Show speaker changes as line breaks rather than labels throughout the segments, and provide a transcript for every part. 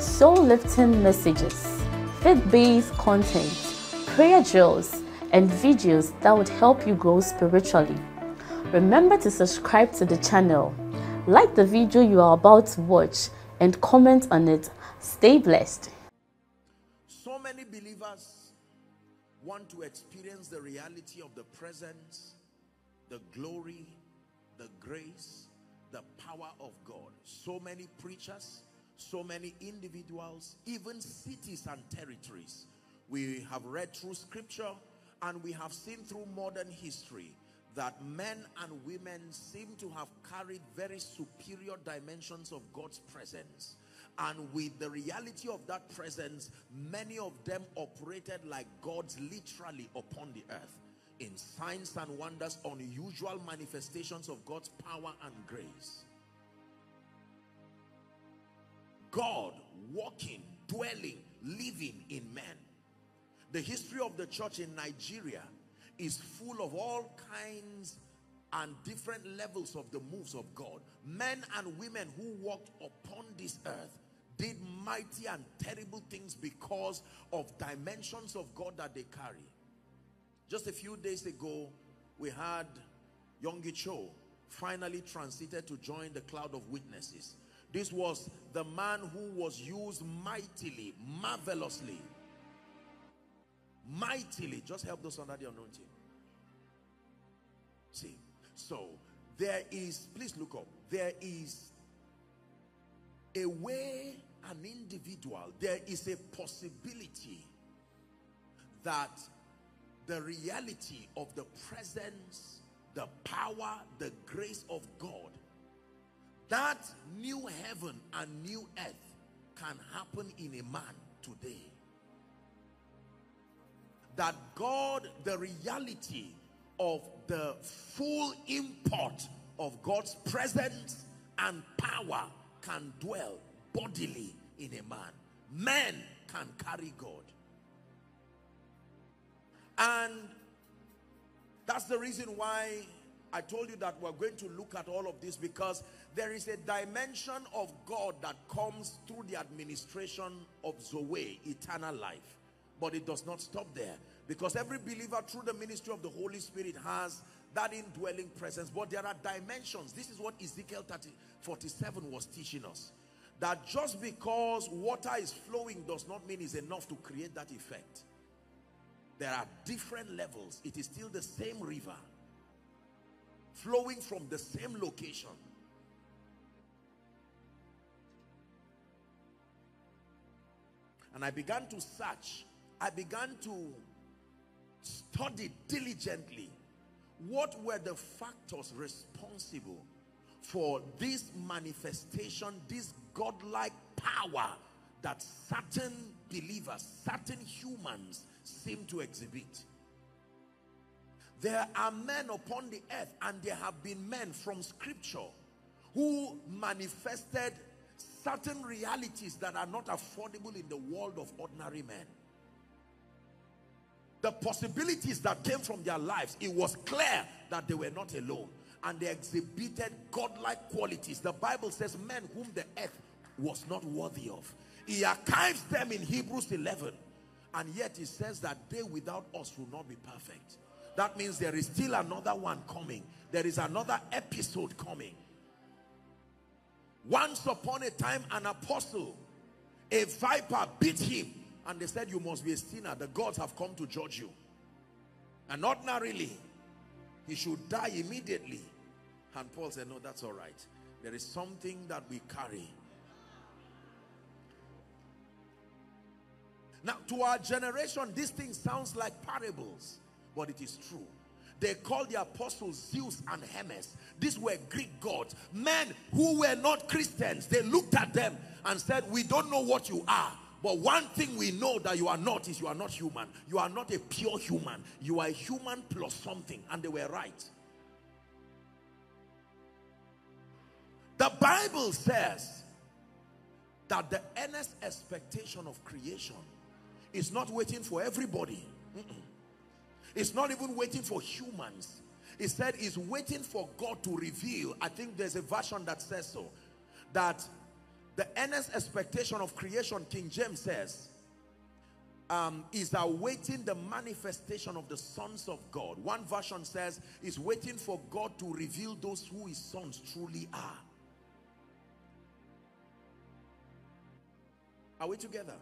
soul-lifting messages, faith-based content, prayer drills, and videos that would help you grow spiritually. Remember to subscribe to the channel, like the video you are about to watch, and comment on it. Stay blessed.
So many believers want to experience the reality of the presence, the glory, the grace, the power of God. So many preachers, so many individuals, even cities and territories. We have read through scripture and we have seen through modern history that men and women seem to have carried very superior dimensions of God's presence. And with the reality of that presence, many of them operated like gods literally upon the earth in signs and wonders, unusual manifestations of God's power and grace. God walking, dwelling, living in men. The history of the church in Nigeria is full of all kinds and different levels of the moves of God. Men and women who walked upon this earth did mighty and terrible things because of dimensions of God that they carry. Just a few days ago, we had Yonggi Cho finally transited to join the cloud of witnesses. This was the man who was used mightily, marvelously, mightily. Just help those under the anointing. See, so there is, please look up, there is a way an individual, there is a possibility that the reality of the presence, the power, the grace of God, that new heaven and new earth can happen in a man today. That God, the reality of the full import of God's presence and power can dwell bodily in a man. Men can carry God. And that's the reason why I told you that we're going to look at all of this because there is a dimension of God that comes through the administration of Zoe, eternal life. But it does not stop there because every believer through the ministry of the Holy Spirit has that indwelling presence. But there are dimensions. This is what Ezekiel 30, 47 was teaching us. That just because water is flowing does not mean it's enough to create that effect. There are different levels. It is still the same river flowing from the same location. And I began to search. I began to study diligently what were the factors responsible for this manifestation, this godlike power that certain believers, certain humans seem to exhibit. There are men upon the earth and there have been men from scripture who manifested certain realities that are not affordable in the world of ordinary men. The possibilities that came from their lives, it was clear that they were not alone. And they exhibited godlike qualities. The Bible says men whom the earth was not worthy of. He archives them in Hebrews 11 and yet he says that they without us will not be perfect. That means there is still another one coming. There is another episode coming. Once upon a time, an apostle, a viper beat him. And they said, you must be a sinner. The gods have come to judge you. And ordinarily, he should die immediately. And Paul said, no, that's all right. There is something that we carry Now, to our generation, this thing sounds like parables, but it is true. They called the apostles Zeus and Hermes. These were Greek gods. Men who were not Christians. They looked at them and said, we don't know what you are, but one thing we know that you are not is you are not human. You are not a pure human. You are a human plus something. And they were right. The Bible says that the earnest expectation of creation is not waiting for everybody. Mm -mm. It's not even waiting for humans. It said it's waiting for God to reveal. I think there's a version that says so. That the earnest expectation of creation, King James says, um, is awaiting the manifestation of the sons of God. One version says, is waiting for God to reveal those who his sons truly are. Are we together?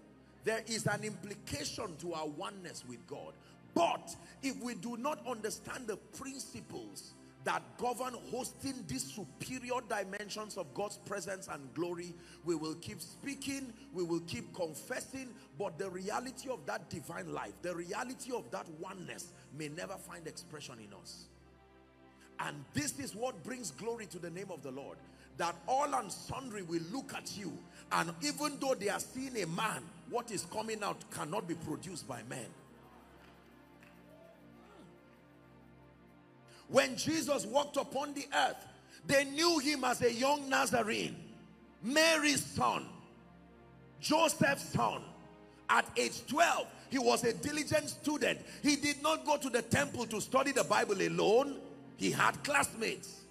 There is an implication to our oneness with God. But if we do not understand the principles that govern hosting these superior dimensions of God's presence and glory, we will keep speaking, we will keep confessing, but the reality of that divine life, the reality of that oneness may never find expression in us. And this is what brings glory to the name of the Lord. That all and sundry will look at you and even though they are seeing a man, what is coming out cannot be produced by men. When Jesus walked upon the earth, they knew him as a young Nazarene, Mary's son, Joseph's son. At age 12, he was a diligent student. He did not go to the temple to study the Bible alone. He had classmates.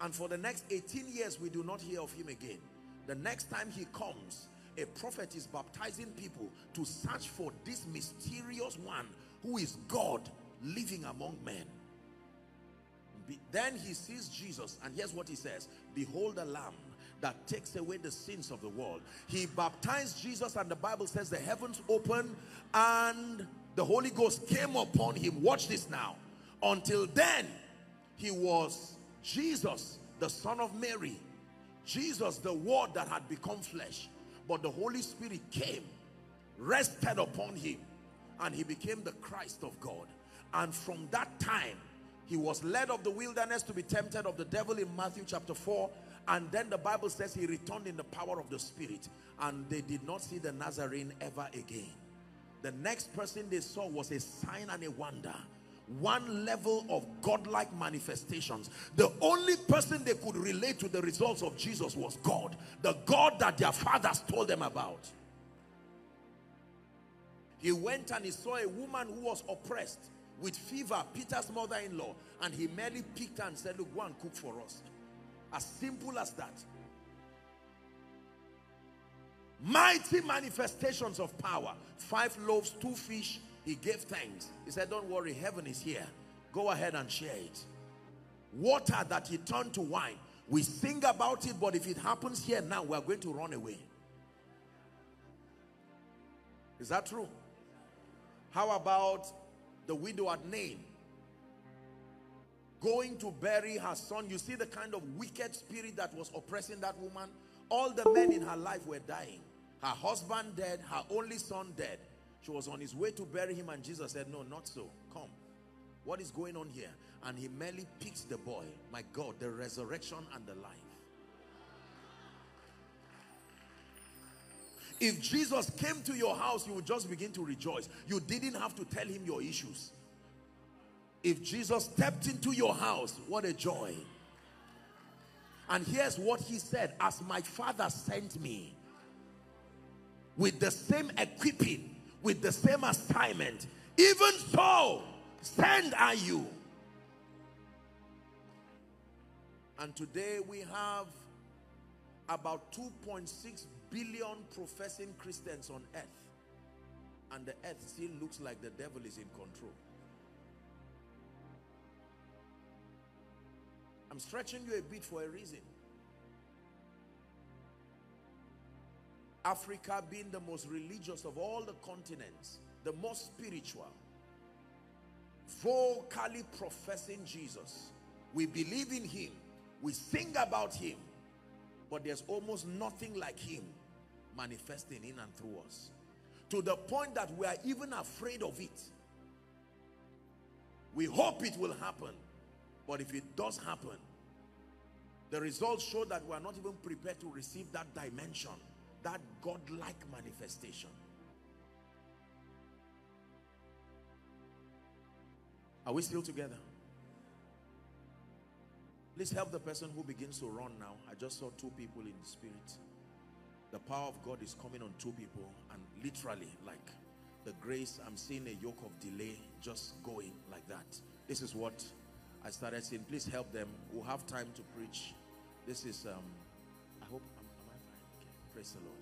And for the next 18 years, we do not hear of him again. The next time he comes, a prophet is baptizing people to search for this mysterious one who is God living among men. Then he sees Jesus and here's what he says. Behold the lamb that takes away the sins of the world. He baptized Jesus and the Bible says the heavens opened and the Holy Ghost came upon him. Watch this now. Until then, he was Jesus, the son of Mary. Jesus, the word that had become flesh. But the Holy Spirit came, rested upon him, and he became the Christ of God. And from that time, he was led of the wilderness to be tempted of the devil in Matthew chapter 4. And then the Bible says he returned in the power of the Spirit. And they did not see the Nazarene ever again. The next person they saw was a sign and a wonder. One level of godlike manifestations. The only person they could relate to the results of Jesus was God. The God that their fathers told them about. He went and he saw a woman who was oppressed with fever, Peter's mother-in-law, and he merely picked her and said, look, go and cook for us. As simple as that. Mighty manifestations of power. Five loaves, two fish. He gave thanks. He said, don't worry, heaven is here. Go ahead and share it. Water that he turned to wine. We sing about it, but if it happens here now, we are going to run away. Is that true? How about the widow at Nain, going to bury her son. You see the kind of wicked spirit that was oppressing that woman? All the men in her life were dying. Her husband dead, her only son dead. She was on his way to bury him and Jesus said, no, not so. Come. What is going on here? And he merely picks the boy. My God, the resurrection and the life. If Jesus came to your house, you would just begin to rejoice. You didn't have to tell him your issues. If Jesus stepped into your house, what a joy. And here's what he said, as my father sent me with the same equipping, with the same assignment, even so, send are you. And today we have about 2.6 billion professing Christians on earth. And the earth still looks like the devil is in control. I'm stretching you a bit for a reason. Africa being the most religious of all the continents, the most spiritual, vocally professing Jesus. We believe in him. We sing about him. But there's almost nothing like him manifesting in and through us. To the point that we are even afraid of it. We hope it will happen. But if it does happen, the results show that we are not even prepared to receive that dimension that godlike manifestation. Are we still together? Please help the person who begins to run now. I just saw two people in the spirit. The power of God is coming on two people and literally like the grace, I'm seeing a yoke of delay just going like that. This is what I started saying. Please help them. We'll have time to preach. This is, um, I hope, am, am I fine? Okay. Praise the Lord.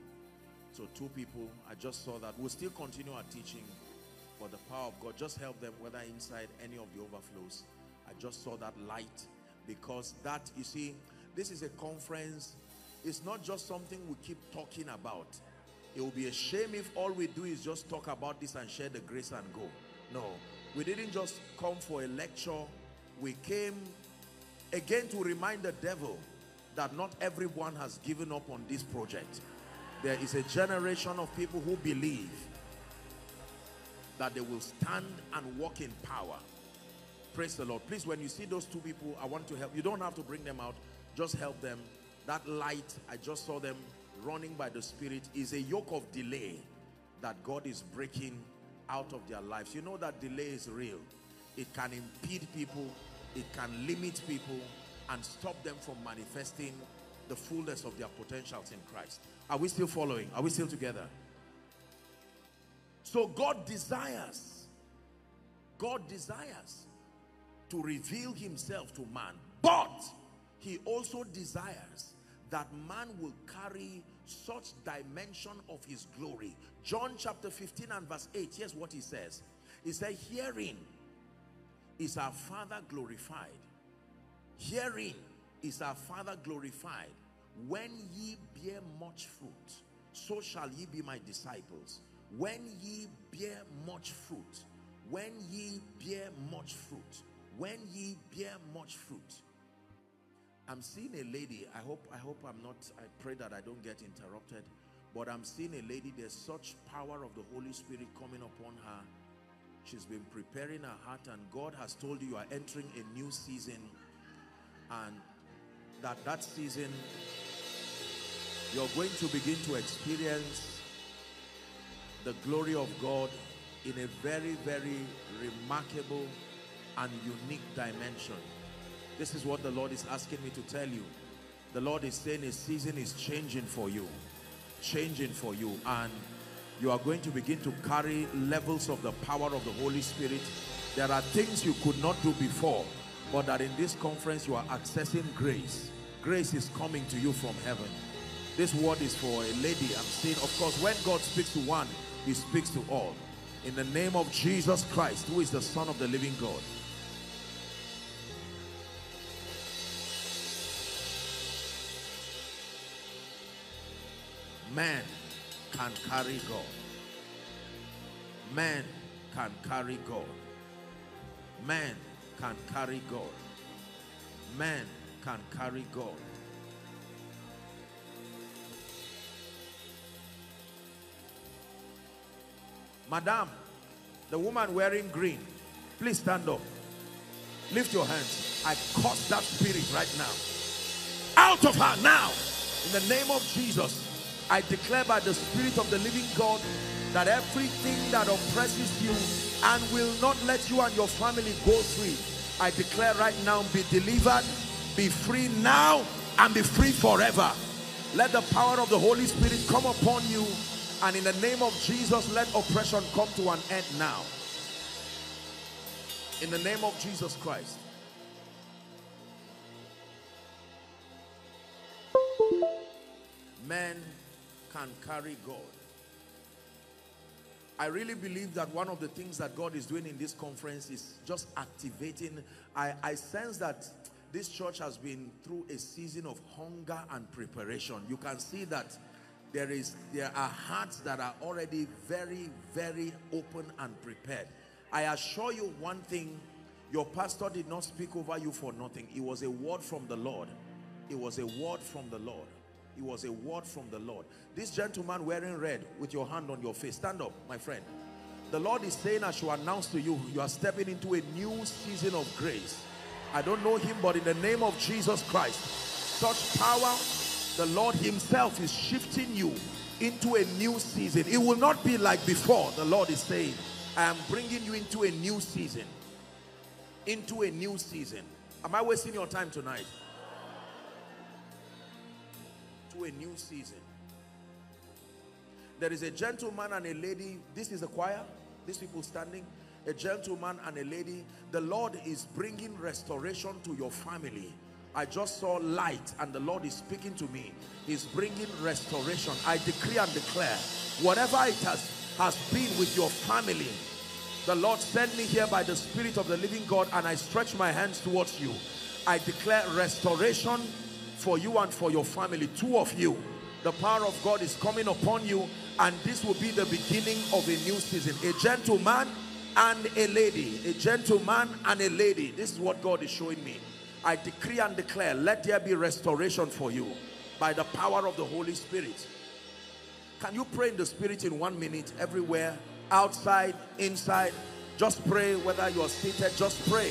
So two people, I just saw that. We'll still continue our teaching for the power of God. Just help them, whether inside any of the overflows. I just saw that light because that, you see, this is a conference. It's not just something we keep talking about. It will be a shame if all we do is just talk about this and share the grace and go. No, we didn't just come for a lecture. We came again to remind the devil that not everyone has given up on this project. There is a generation of people who believe that they will stand and walk in power. Praise the Lord. Please, when you see those two people, I want to help. You don't have to bring them out. Just help them. That light, I just saw them running by the Spirit, is a yoke of delay that God is breaking out of their lives. You know that delay is real. It can impede people. It can limit people and stop them from manifesting the fullness of their potentials in Christ. Are we still following? Are we still together? So God desires, God desires to reveal himself to man. But he also desires that man will carry such dimension of his glory. John chapter 15 and verse 8, here's what he says. He said, herein is our Father glorified. Herein is our Father glorified. When ye bear much fruit, so shall ye be my disciples. When ye bear much fruit, when ye bear much fruit, when ye bear much fruit. I'm seeing a lady, I hope, I hope I'm not, I pray that I don't get interrupted, but I'm seeing a lady, there's such power of the Holy Spirit coming upon her. She's been preparing her heart and God has told you you are entering a new season and that that season you're going to begin to experience the glory of God in a very, very remarkable and unique dimension. This is what the Lord is asking me to tell you. The Lord is saying a season is changing for you. Changing for you. And you are going to begin to carry levels of the power of the Holy Spirit. There are things you could not do before. But that in this conference you are accessing grace. Grace is coming to you from heaven. This word is for a lady. I'm saying, of course, when God speaks to one, he speaks to all. In the name of Jesus Christ, who is the Son of the living God. Man can carry God. Man can carry God. Man can carry God. Man can carry God. Madam, the woman wearing green, please stand up. Lift your hands. I curse that spirit right now. Out of her now. In the name of Jesus. I declare by the Spirit of the living God that everything that oppresses you and will not let you and your family go free, I declare right now, be delivered, be free now, and be free forever. Let the power of the Holy Spirit come upon you, and in the name of Jesus, let oppression come to an end now. In the name of Jesus Christ. Men can carry God. I really believe that one of the things that God is doing in this conference is just activating. I, I sense that this church has been through a season of hunger and preparation. You can see that there is there are hearts that are already very, very open and prepared. I assure you one thing, your pastor did not speak over you for nothing. It was a word from the Lord. It was a word from the Lord. It was a word from the Lord. This gentleman wearing red with your hand on your face. Stand up, my friend. The Lord is saying I shall announce to you, you are stepping into a new season of grace. I don't know him, but in the name of Jesus Christ, such power, the Lord himself is shifting you into a new season. It will not be like before, the Lord is saying. I am bringing you into a new season. Into a new season. Am I wasting your time tonight? To a new season. There is a gentleman and a lady. This is a choir. These people standing. A gentleman and a lady. The Lord is bringing restoration to your family. I just saw light and the Lord is speaking to me. He's bringing restoration. I decree and declare whatever it has, has been with your family, the Lord sent me here by the Spirit of the living God and I stretch my hands towards you. I declare restoration for you and for your family, two of you. The power of God is coming upon you and this will be the beginning of a new season. A gentleman and a lady. A gentleman and a lady. This is what God is showing me. I decree and declare, let there be restoration for you by the power of the Holy Spirit. Can you pray in the Spirit in one minute everywhere, outside, inside? Just pray whether you're seated, just pray.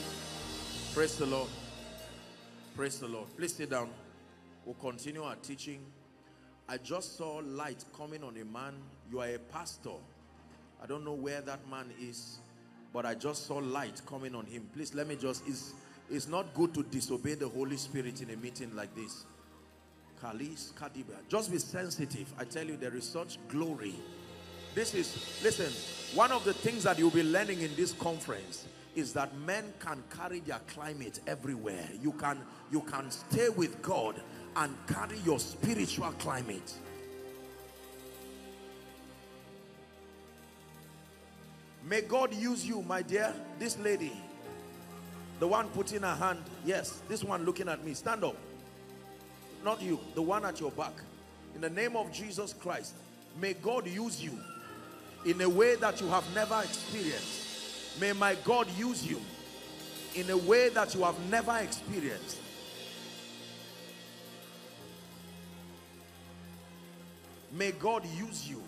Praise the Lord. Praise the Lord. Please sit down. We'll continue our teaching. I just saw light coming on a man. You are a pastor. I don't know where that man is, but I just saw light coming on him. Please let me just, it's, it's not good to disobey the Holy Spirit in a meeting like this. Kalis Kadiba. Just be sensitive. I tell you, there is such glory. This is, listen, one of the things that you'll be learning in this conference is that men can carry their climate everywhere. You can, you can stay with God and carry your spiritual climate. May God use you, my dear. This lady, the one putting her hand, yes, this one looking at me. Stand up. Not you, the one at your back. In the name of Jesus Christ, may God use you in a way that you have never experienced. May my God use you in a way that you have never experienced. May God use you.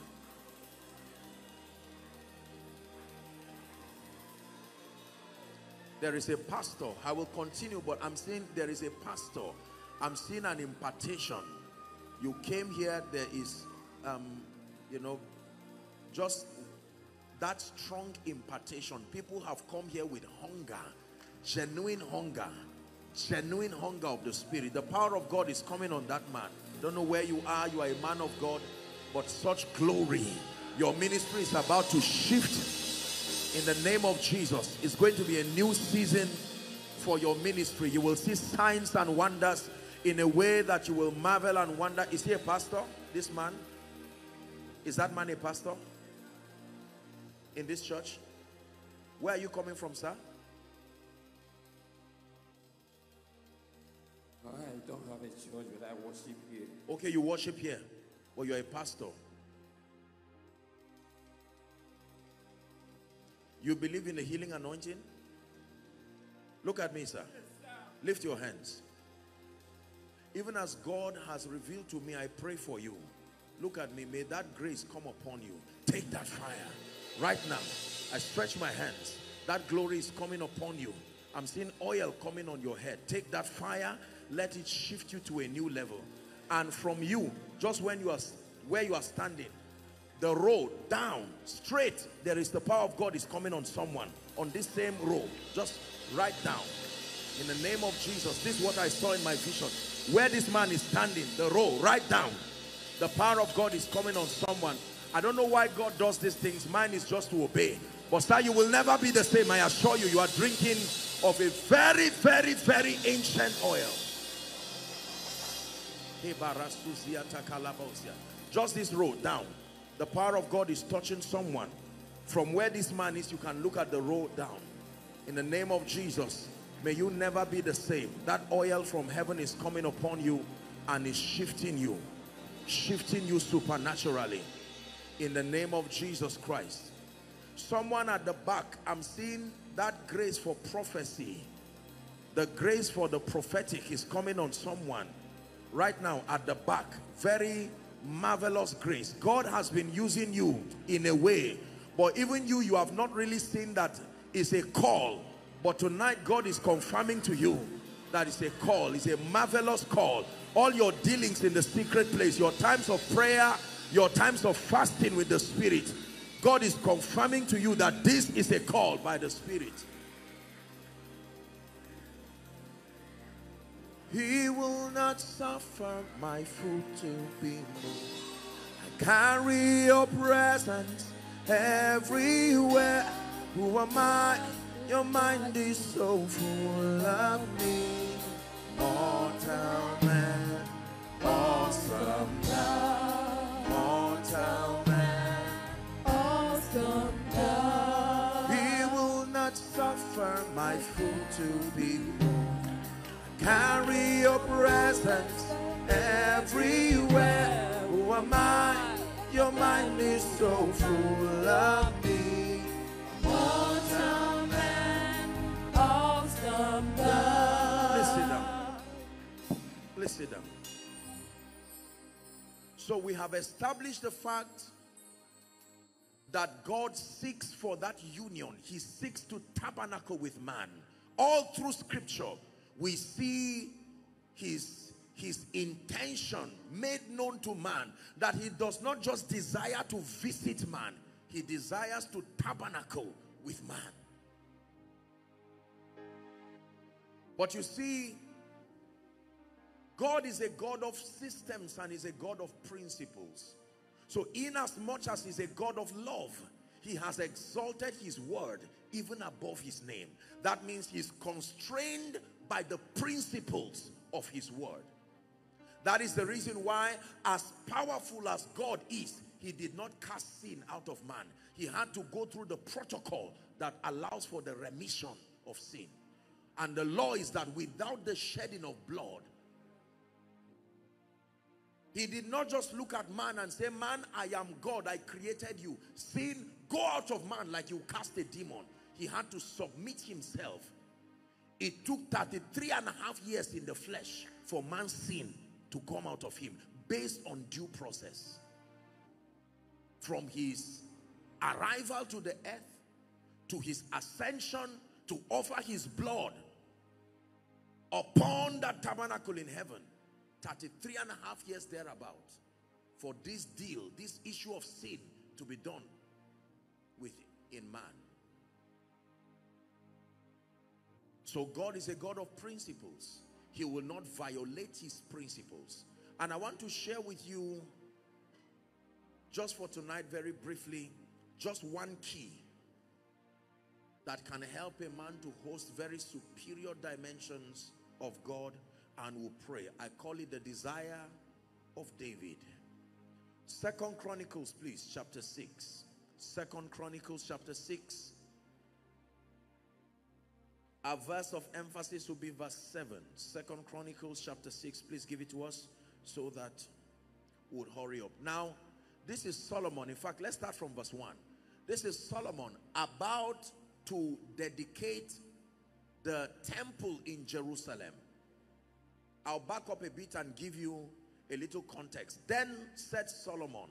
There is a pastor. I will continue, but I'm saying there is a pastor. I'm seeing an impartation. You came here, there is, um, you know, just that strong impartation. People have come here with hunger, genuine hunger, genuine hunger of the spirit. The power of God is coming on that man. Don't know where you are, you are a man of God, but such glory. Your ministry is about to shift in the name of Jesus. It's going to be a new season for your ministry. You will see signs and wonders in a way that you will marvel and wonder. Is he a pastor? This man? Is that man a pastor? In this church? Where are you coming from, sir?
I don't have a church, but I worship here.
Okay, you worship here, but you're a pastor. You believe in the healing anointing? Look at me, sir. Lift your hands. Even as God has revealed to me, I pray for you. Look at me. May that grace come upon you. Take that fire. Right now, I stretch my hands. That glory is coming upon you. I'm seeing oil coming on your head. Take that fire. Let it shift you to a new level. And from you, just when you are where you are standing, the road down straight there is the power of God is coming on someone on this same road just right down in the name of Jesus this is what I saw in my vision where this man is standing the road right down the power of God is coming on someone I don't know why God does these things mine is just to obey but sir you will never be the same I assure you you are drinking of a very very very ancient oil just this road down the power of God is touching someone. From where this man is, you can look at the road down. In the name of Jesus, May you never be the same. That oil from heaven is coming upon you and is shifting you. Shifting you supernaturally. In the name of Jesus Christ. Someone at the back, I'm seeing that grace for prophecy. The grace for the prophetic is coming on someone right now at the back. Very marvelous grace. God has been using you in a way, but even you, you have not really seen that it's a call but tonight, God is confirming to you that it's a call. It's a marvelous call. All your dealings in the secret place, your times of prayer, your times of fasting with the Spirit, God is confirming to you that this is a call by the Spirit. He will not suffer my foot to be moved. I carry your presence everywhere. Who am I? Your mind is so full of me. Mortal man, awesome God. Mortal man, awesome God. He will not suffer my foot to be moved. Carry your presence everywhere. Who am I? Your mind is so full of me. Mortal Please sit down. Please sit down. So we have established the fact that God seeks for that union. He seeks to tabernacle with man. All through scripture, we see his, his intention made known to man that he does not just desire to visit man, he desires to tabernacle with man. But you see, God is a God of systems and is a God of principles. So in as much as he's a God of love, he has exalted his word even above his name. That means he's constrained by the principles of his word. That is the reason why as powerful as God is, he did not cast sin out of man. He had to go through the protocol that allows for the remission of sin. And the law is that without the shedding of blood, he did not just look at man and say, man, I am God, I created you. Sin, go out of man like you cast a demon. He had to submit himself. It took 33 and a half years in the flesh for man's sin to come out of him based on due process. From his arrival to the earth to his ascension to offer his blood upon that tabernacle in heaven 33 and a half years thereabout for this deal this issue of sin to be done with in man. So God is a God of principles. He will not violate his principles. And I want to share with you just for tonight very briefly just one key that can help a man to host very superior dimensions of God and will pray. I call it the desire of David. Second Chronicles, please, chapter 6. Second Chronicles, chapter 6. Our verse of emphasis will be verse 7. Second Chronicles, chapter 6. Please give it to us so that we'll hurry up. Now, this is Solomon. In fact, let's start from verse 1. This is Solomon about to dedicate the temple in Jerusalem. I'll back up a bit and give you a little context. Then said Solomon,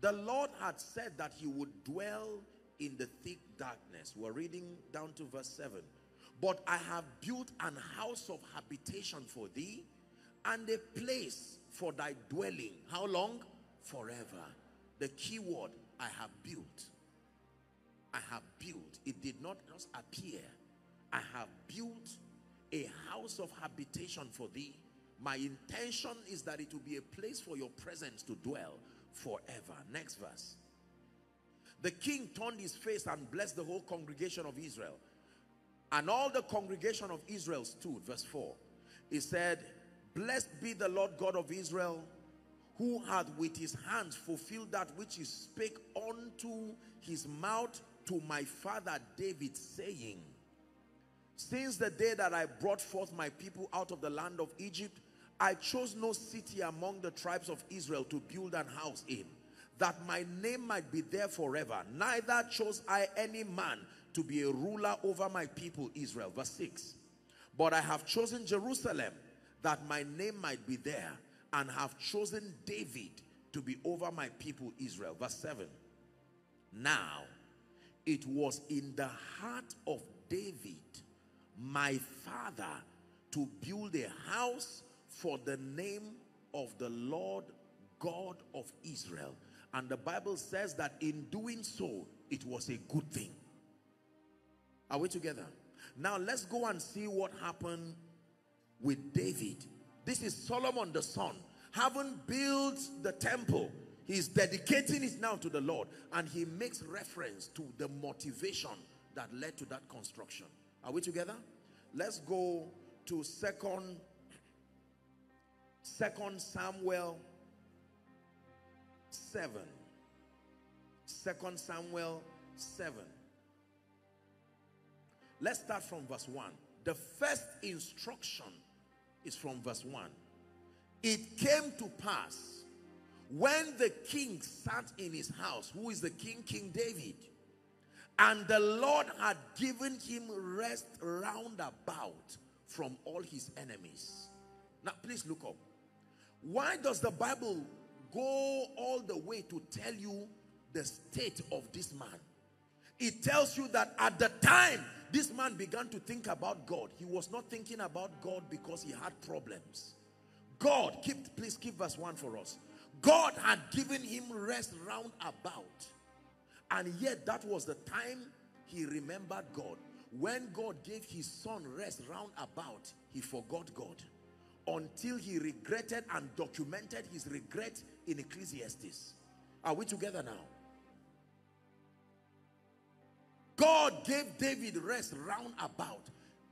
the Lord had said that he would dwell in the thick darkness. We're reading down to verse 7. But I have built an house of habitation for thee and a place for thy dwelling. How long? Forever. The key word, I have built. I have built. It did not just appear. I have built a house of habitation for thee. My intention is that it will be a place for your presence to dwell forever. Next verse. The king turned his face and blessed the whole congregation of Israel. And all the congregation of Israel stood. Verse 4. He said, Blessed be the Lord God of Israel, who hath with his hands fulfilled that which he spake unto his mouth to my father David, saying, Since the day that I brought forth my people out of the land of Egypt, I chose no city among the tribes of Israel to build an house in, that my name might be there forever. Neither chose I any man to be a ruler over my people Israel. Verse 6. But I have chosen Jerusalem, that my name might be there, and have chosen David to be over my people Israel. Verse 7. Now, it was in the heart of David, my father, to build a house for the name of the Lord God of Israel. And the Bible says that in doing so, it was a good thing. Are we together? Now let's go and see what happened with David. This is Solomon the son. Having built the temple, he's dedicating it now to the Lord. And he makes reference to the motivation that led to that construction. Are we together? Let's go to second Second Samuel 7. Second Samuel 7. Let's start from verse 1. The first instruction is from verse 1. It came to pass when the king sat in his house, who is the king? King David. And the Lord had given him rest round about from all his enemies. Now, please look up. Why does the Bible go all the way to tell you the state of this man? It tells you that at the time this man began to think about God, he was not thinking about God because he had problems. God, keep please keep verse 1 for us. God had given him rest round about. And yet that was the time he remembered God. When God gave his son rest round about, he forgot God until he regretted and documented his regret in Ecclesiastes. Are we together now? God gave David rest round about,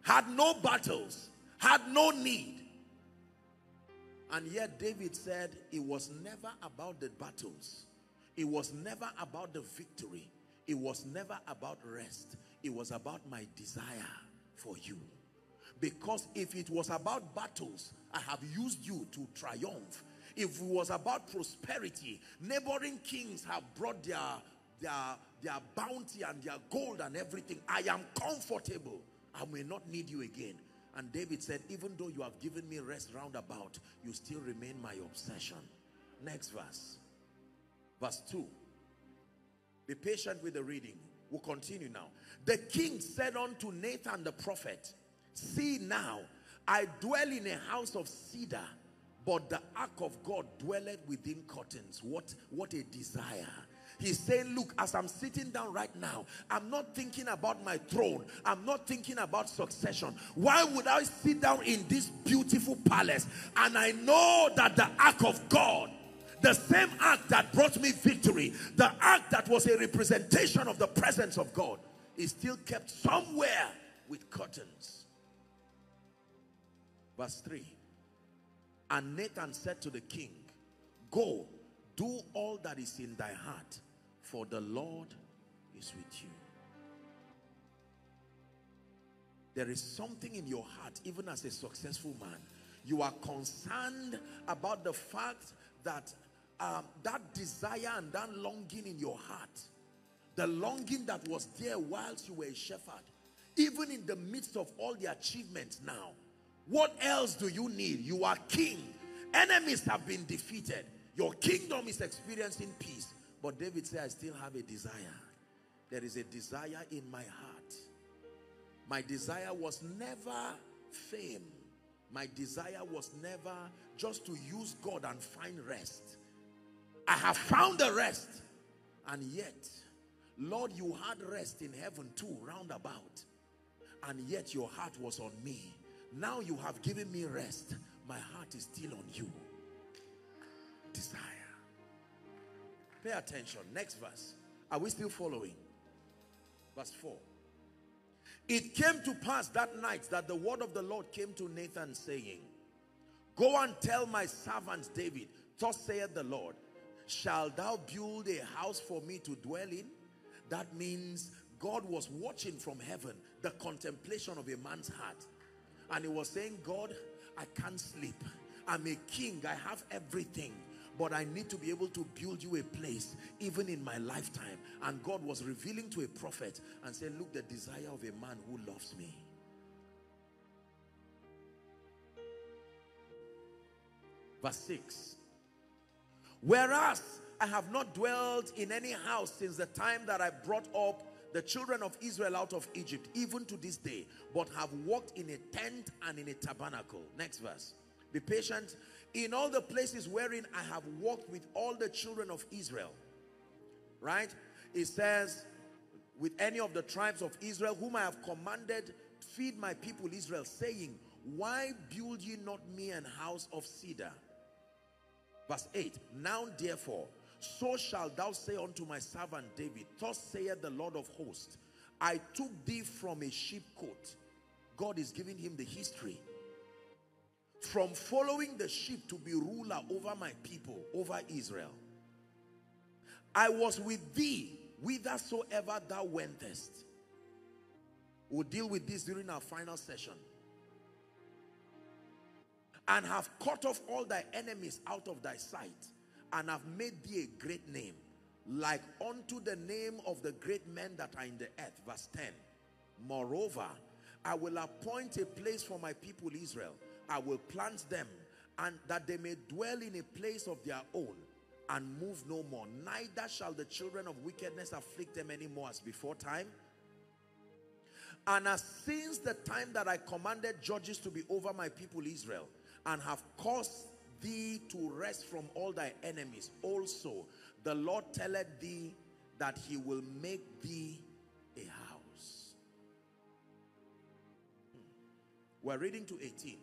had no battles, had no need. And yet David said it was never about the battles. It was never about the victory. It was never about rest. It was about my desire for you. Because if it was about battles, I have used you to triumph. If it was about prosperity, neighboring kings have brought their, their, their bounty and their gold and everything. I am comfortable. I may not need you again. And David said, even though you have given me rest round about, you still remain my obsession. Next verse. Verse 2. Be patient with the reading. We'll continue now. The king said unto Nathan the prophet, See now, I dwell in a house of cedar, but the ark of God dwelleth within curtains. What, what a desire. He's saying, look, as I'm sitting down right now, I'm not thinking about my throne. I'm not thinking about succession. Why would I sit down in this beautiful palace? And I know that the ark of God, the same ark that brought me victory, the ark that was a representation of the presence of God, is still kept somewhere with curtains. Verse 3. And Nathan said to the king, Go, do all that is in thy heart, for the Lord is with you. There is something in your heart, even as a successful man. You are concerned about the fact that um, that desire and that longing in your heart, the longing that was there whilst you were a shepherd, even in the midst of all the achievements now, what else do you need? You are king. Enemies have been defeated. Your kingdom is experiencing peace. But David said, I still have a desire. There is a desire in my heart. My desire was never fame. My desire was never just to use God and find rest. I have found the rest. And yet, Lord, you had rest in heaven too, roundabout. And yet your heart was on me. Now you have given me rest. My heart is still on you. Desire. Pay attention. Next verse. Are we still following? Verse 4. It came to pass that night that the word of the Lord came to Nathan saying, Go and tell my servant David, thus saith the Lord, Shall thou build a house for me to dwell in? That means God was watching from heaven the contemplation of a man's heart. And he was saying, God, I can't sleep. I'm a king. I have everything. But I need to be able to build you a place even in my lifetime. And God was revealing to a prophet and said, look, the desire of a man who loves me. Verse 6. Whereas I have not dwelled in any house since the time that I brought up the children of Israel out of Egypt, even to this day, but have walked in a tent and in a tabernacle. Next verse. Be patient. In all the places wherein I have walked with all the children of Israel. Right? It says, with any of the tribes of Israel, whom I have commanded, feed my people Israel, saying, Why build ye not me an house of cedar? Verse 8, Now therefore, so shalt thou say unto my servant David, Thus saith the Lord of hosts, I took thee from a sheepcote. God is giving him the history. From following the sheep to be ruler over my people, over Israel. I was with thee whithersoever thou wentest. We'll deal with this during our final session. And have cut off all thy enemies out of thy sight and have made thee a great name, like unto the name of the great men that are in the earth. Verse 10. Moreover, I will appoint a place for my people Israel. I will plant them, and that they may dwell in a place of their own and move no more. Neither shall the children of wickedness afflict them any more as before time. And as since the time that I commanded judges to be over my people Israel, and have caused thee to rest from all thy enemies. Also, the Lord telleth thee that he will make thee a house. Hmm. We're reading to 18.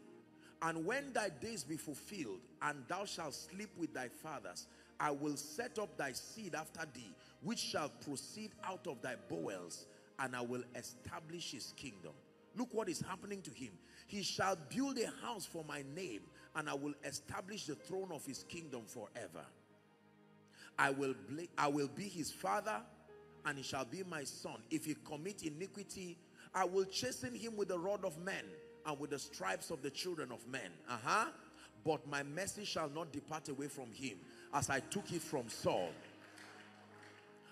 And when thy days be fulfilled, and thou shalt sleep with thy fathers, I will set up thy seed after thee, which shall proceed out of thy bowels, and I will establish his kingdom. Look what is happening to him. He shall build a house for my name, and I will establish the throne of his kingdom forever. I will, I will be his father, and he shall be my son. If he commit iniquity, I will chasten him with the rod of men and with the stripes of the children of men. Uh-huh. But my mercy shall not depart away from him, as I took it from Saul.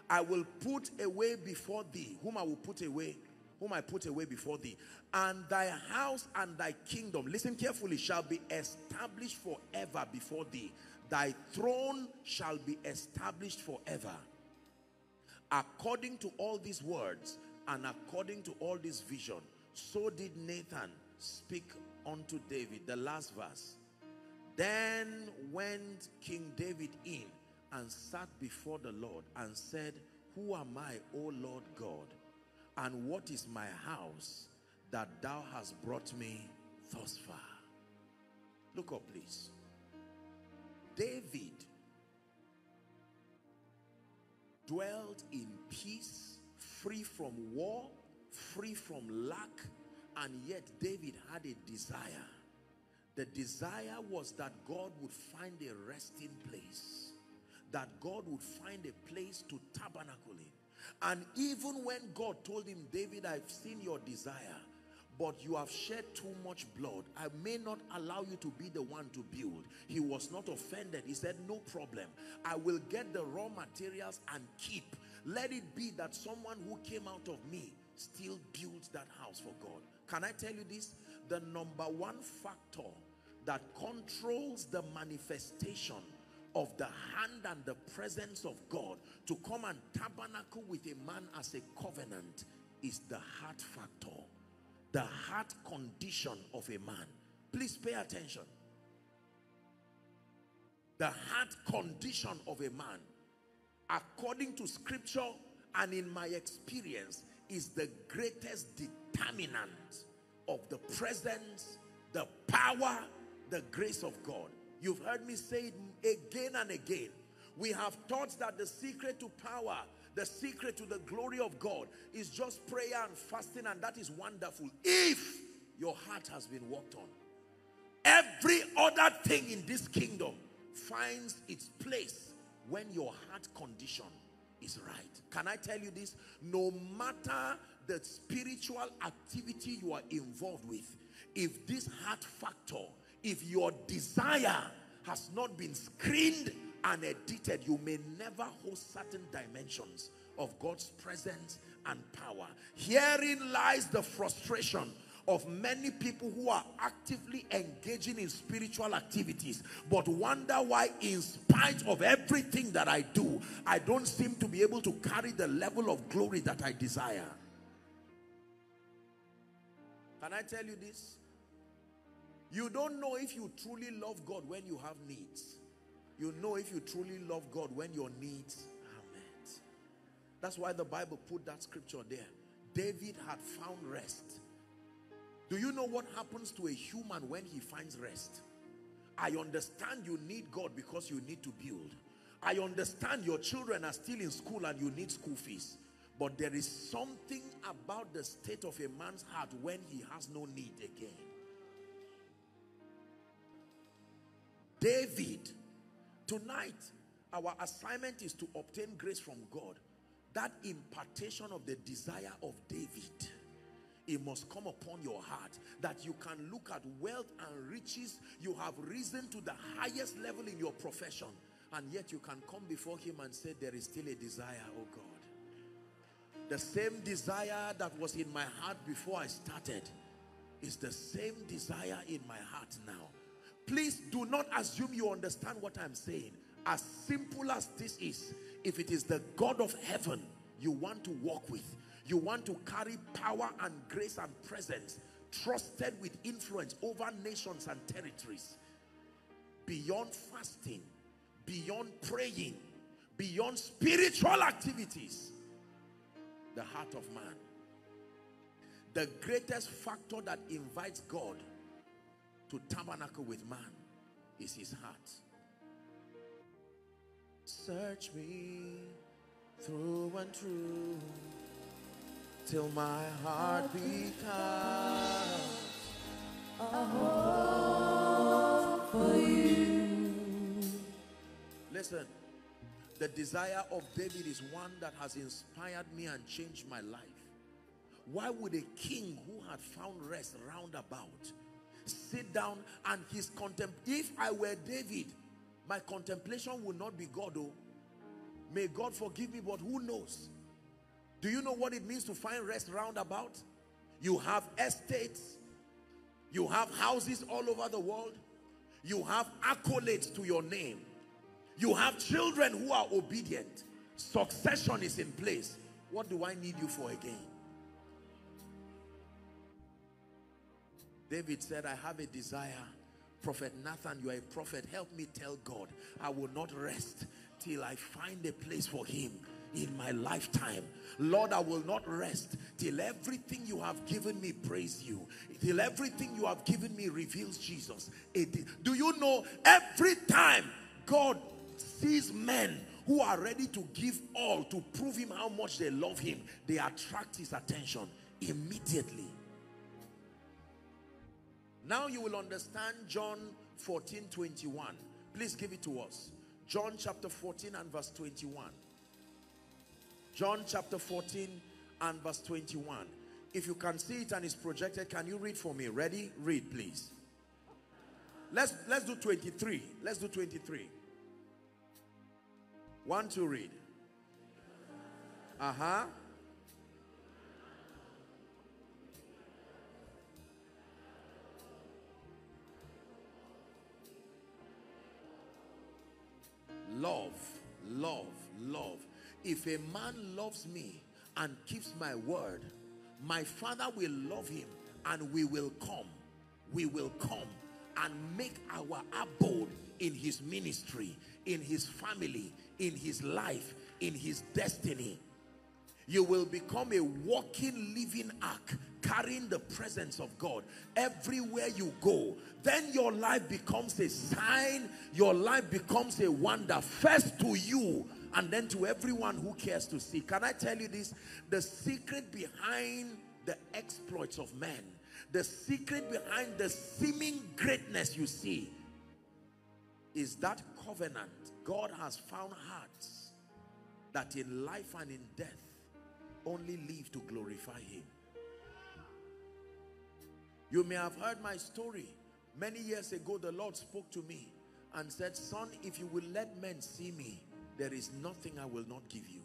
I will put away before thee, whom I will put away, whom I put away before thee, and thy house and thy kingdom, listen carefully, shall be established forever before thee. Thy throne shall be established forever. According to all these words and according to all this vision, so did Nathan speak unto David. The last verse. Then went King David in and sat before the Lord and said, Who am I, O Lord God? And what is my house that thou hast brought me thus far. Look up, please. David dwelled in peace, free from war, free from lack, and yet David had a desire. The desire was that God would find a resting place, that God would find a place to tabernacle in. And even when God told him, David, I've seen your desire, but you have shed too much blood. I may not allow you to be the one to build. He was not offended. He said, no problem. I will get the raw materials and keep. Let it be that someone who came out of me still builds that house for God. Can I tell you this? The number one factor that controls the manifestation of the hand and the presence of God to come and tabernacle with a man as a covenant is the heart factor the heart condition of a man. Please pay attention. The heart condition of a man, according to scripture and in my experience, is the greatest determinant of the presence, the power, the grace of God. You've heard me say it again and again. We have taught that the secret to power the secret to the glory of God is just prayer and fasting and that is wonderful. If your heart has been worked on. Every other thing in this kingdom finds its place when your heart condition is right. Can I tell you this? No matter the spiritual activity you are involved with, if this heart factor, if your desire has not been screened and edited, you may never hold certain dimensions of God's presence and power. Herein lies the frustration of many people who are actively engaging in spiritual activities but wonder why in spite of everything that I do I don't seem to be able to carry the level of glory that I desire can I tell you this you don't know if you truly love God when you have needs you know if you truly love God when your needs are met that's why the Bible put that scripture there David had found rest do you know what happens to a human when he finds rest? I understand you need God because you need to build. I understand your children are still in school and you need school fees. But there is something about the state of a man's heart when he has no need again. David, tonight, our assignment is to obtain grace from God. That impartation of the desire of David it must come upon your heart that you can look at wealth and riches. You have risen to the highest level in your profession and yet you can come before him and say there is still a desire oh God. The same desire that was in my heart before I started is the same desire in my heart now please do not assume you understand what I'm saying as simple as this is if it is the God of heaven you want to walk with you want to carry power and grace and presence trusted with influence over nations and territories. Beyond fasting, beyond praying, beyond spiritual activities. The heart of man. The greatest factor that invites God to tabernacle with man is his heart. Search me through and through till my heart becomes a home for you. Listen, the desire of David is one that has inspired me and changed my life. Why would a king who had found rest round about sit down and his contempt? If I were David, my contemplation would not be God. Oh, may God forgive me, but who knows? Do you know what it means to find rest roundabout? You have estates. You have houses all over the world. You have accolades to your name. You have children who are obedient. Succession is in place. What do I need you for again? David said, I have a desire. Prophet Nathan, you are a prophet. Help me tell God, I will not rest till I find a place for him in my lifetime. Lord, I will not rest till everything you have given me praise you. Till everything you have given me reveals Jesus. do you know every time God sees men who are ready to give all to prove him how much they love him, they attract his attention immediately. Now you will understand John 14, 21. Please give it to us. John chapter 14 and verse 21. John chapter 14 and verse 21. If you can see it and it's projected, can you read for me? Ready? Read, please. Let's let's do 23. Let's do 23. One to read. Uh-huh. Love, love, love if a man loves me and keeps my word, my father will love him and we will come. We will come and make our abode in his ministry, in his family, in his life, in his destiny. You will become a walking, living ark carrying the presence of God everywhere you go. Then your life becomes a sign, your life becomes a wonder, first to you and then to everyone who cares to see. Can I tell you this? The secret behind the exploits of men, the secret behind the seeming greatness you see is that covenant. God has found hearts that in life and in death only live to glorify him. You may have heard my story. Many years ago, the Lord spoke to me and said, Son, if you will let men see me, there is nothing I will not give you.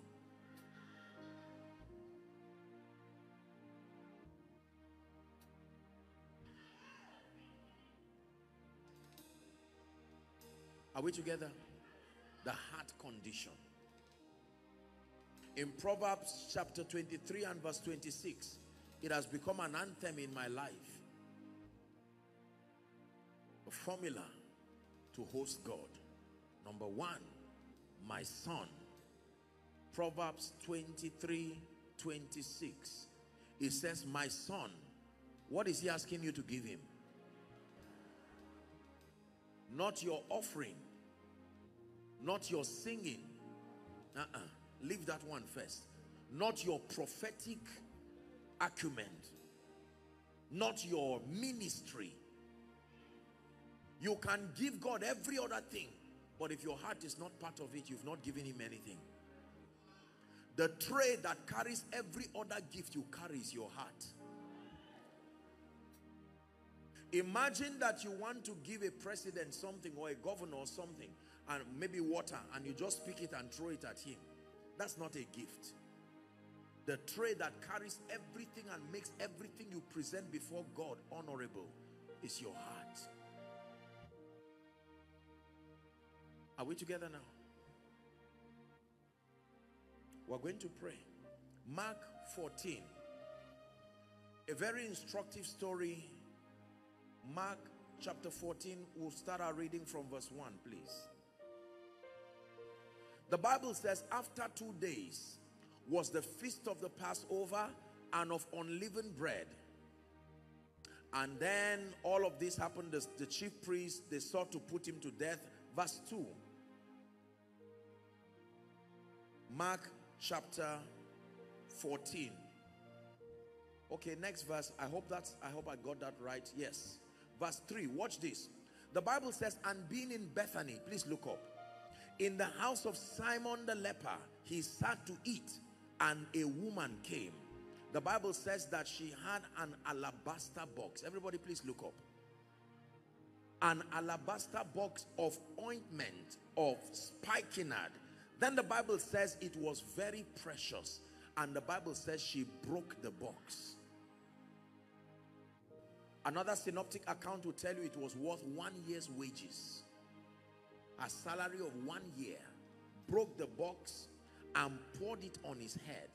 Are we together? The heart condition. In Proverbs chapter 23 and verse 26, it has become an anthem in my life. A formula to host God. Number one, my son. Proverbs 23, 26. It says, my son. What is he asking you to give him? Not your offering. Not your singing. Uh-uh. Leave that one first. Not your prophetic acumen. Not your ministry. You can give God every other thing. But if your heart is not part of it, you've not given him anything. The tray that carries every other gift you carry is your heart. Imagine that you want to give a president something or a governor or something and maybe water and you just pick it and throw it at him. That's not a gift. The tray that carries everything and makes everything you present before God honorable is your heart. Are we together now? We're going to pray. Mark 14. A very instructive story. Mark chapter 14. We'll start our reading from verse 1, please. The Bible says, after two days was the feast of the Passover and of unleavened bread. And then all of this happened. The, the chief priests, they sought to put him to death. Verse 2. Mark chapter 14. Okay, next verse. I hope that's I hope I got that right. Yes. Verse 3. Watch this. The Bible says, and being in Bethany, please look up. In the house of Simon the leper, he sat to eat, and a woman came. The Bible says that she had an alabaster box. Everybody, please look up. An alabaster box of ointment of spikenard then the Bible says it was very precious. And the Bible says she broke the box. Another synoptic account will tell you it was worth one year's wages. A salary of one year. Broke the box and poured it on his head.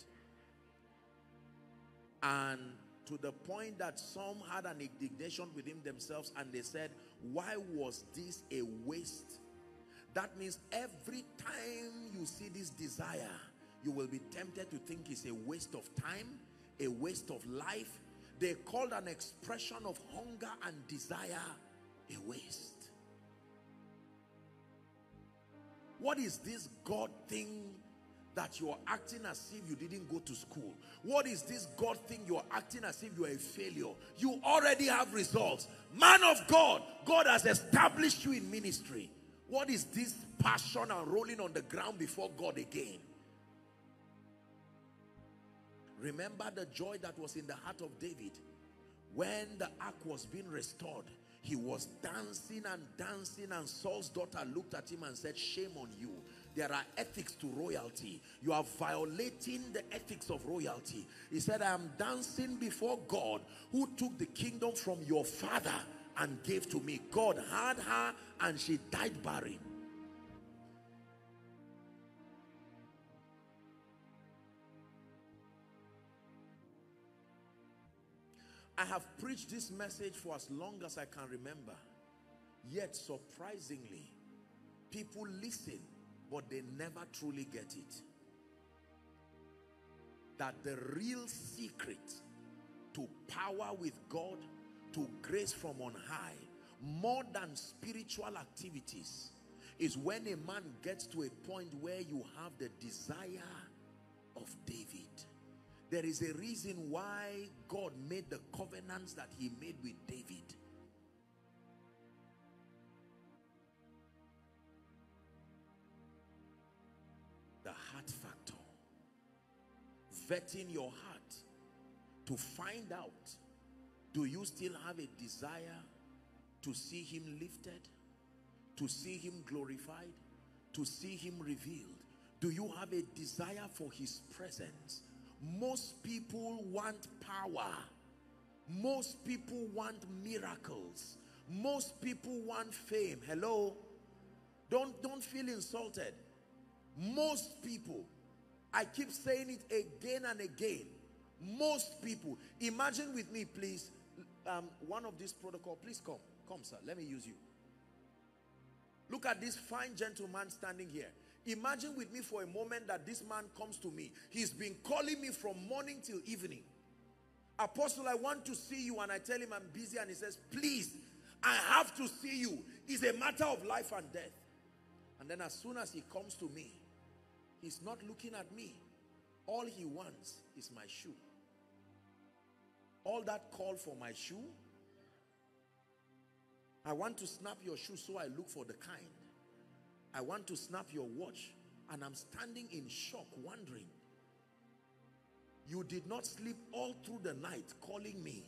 And to the point that some had an indignation within themselves and they said, why was this a waste that means every time you see this desire, you will be tempted to think it's a waste of time, a waste of life. They called an expression of hunger and desire a waste. What is this God thing that you are acting as if you didn't go to school? What is this God thing you are acting as if you are a failure? You already have results. Man of God, God has established you in ministry. What is this passion and rolling on the ground before God again? Remember the joy that was in the heart of David when the ark was being restored. He was dancing and dancing and Saul's daughter looked at him and said, shame on you. There are ethics to royalty. You are violating the ethics of royalty. He said, I am dancing before God who took the kingdom from your father and gave to me. God had her and she died barren. I have preached this message for as long as I can remember. Yet, surprisingly, people listen, but they never truly get it. That the real secret to power with God to grace from on high more than spiritual activities is when a man gets to a point where you have the desire of David. There is a reason why God made the covenants that he made with David. The heart factor vetting your heart to find out do you still have a desire to see him lifted, to see him glorified, to see him revealed? Do you have a desire for his presence? Most people want power. Most people want miracles. Most people want fame. Hello? Don't, don't feel insulted. Most people, I keep saying it again and again. Most people, imagine with me, please, um, one of these protocol, please come. Come, sir. Let me use you. Look at this fine gentleman standing here. Imagine with me for a moment that this man comes to me. He's been calling me from morning till evening. Apostle, I want to see you. And I tell him I'm busy. And he says, please, I have to see you. It's a matter of life and death. And then as soon as he comes to me, he's not looking at me. All he wants is my shoe. All that call for my shoe. I want to snap your shoe so I look for the kind. I want to snap your watch. And I'm standing in shock, wondering. You did not sleep all through the night calling me.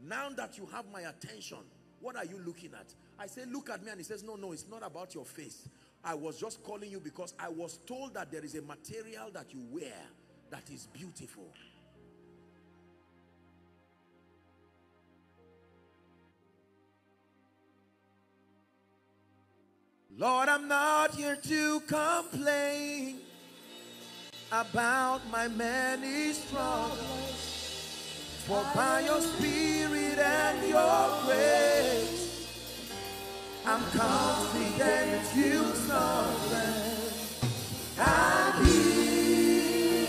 Now that you have my attention, what are you looking at? I say, look at me. And he says, no, no, it's not about your face. I was just calling you because I was told that there is a material that you wear that is beautiful. Lord, I'm not here to complain about my many struggles. For by your spirit and your grace, I'm confident you solve them. I'm here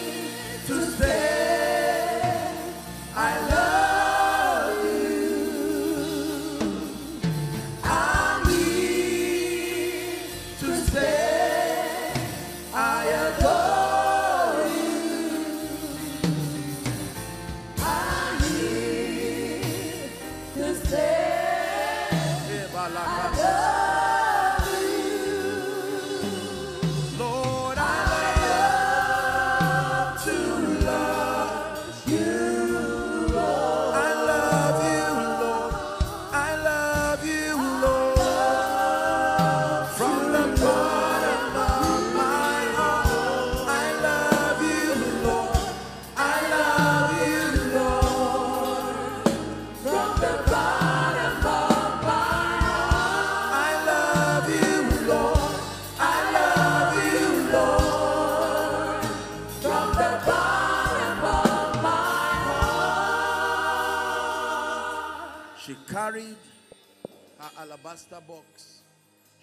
to say,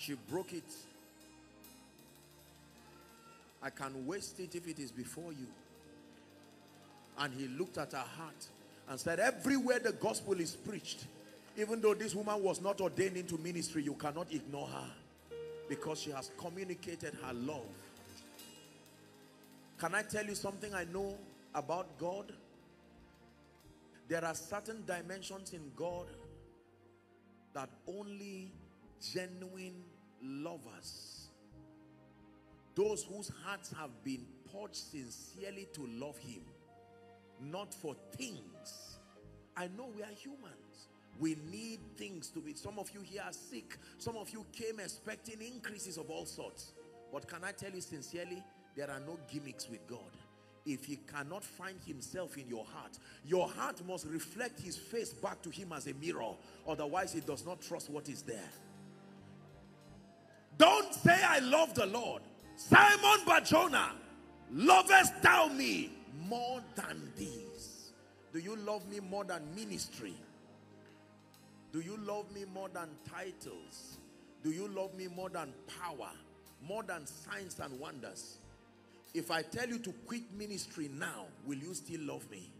She broke it. I can waste it if it is before you. And he looked at her heart and said, everywhere the gospel is preached, even though this woman was not ordained into ministry, you cannot ignore her because she has communicated her love. Can I tell you something I know about God? There are certain dimensions in God that only genuine lovers, those whose hearts have been purged sincerely to love him, not for things. I know we are humans. We need things to be. Some of you here are sick. Some of you came expecting increases of all sorts. But can I tell you sincerely, there are no gimmicks with God. If he cannot find himself in your heart, your heart must reflect his face back to him as a mirror. Otherwise, he does not trust what is there. Don't say, I love the Lord. Simon Barjona, lovest thou me more than these? Do you love me more than ministry? Do you love me more than titles? Do you love me more than power? More than signs and wonders? If I tell you to quit ministry now, will you still love me?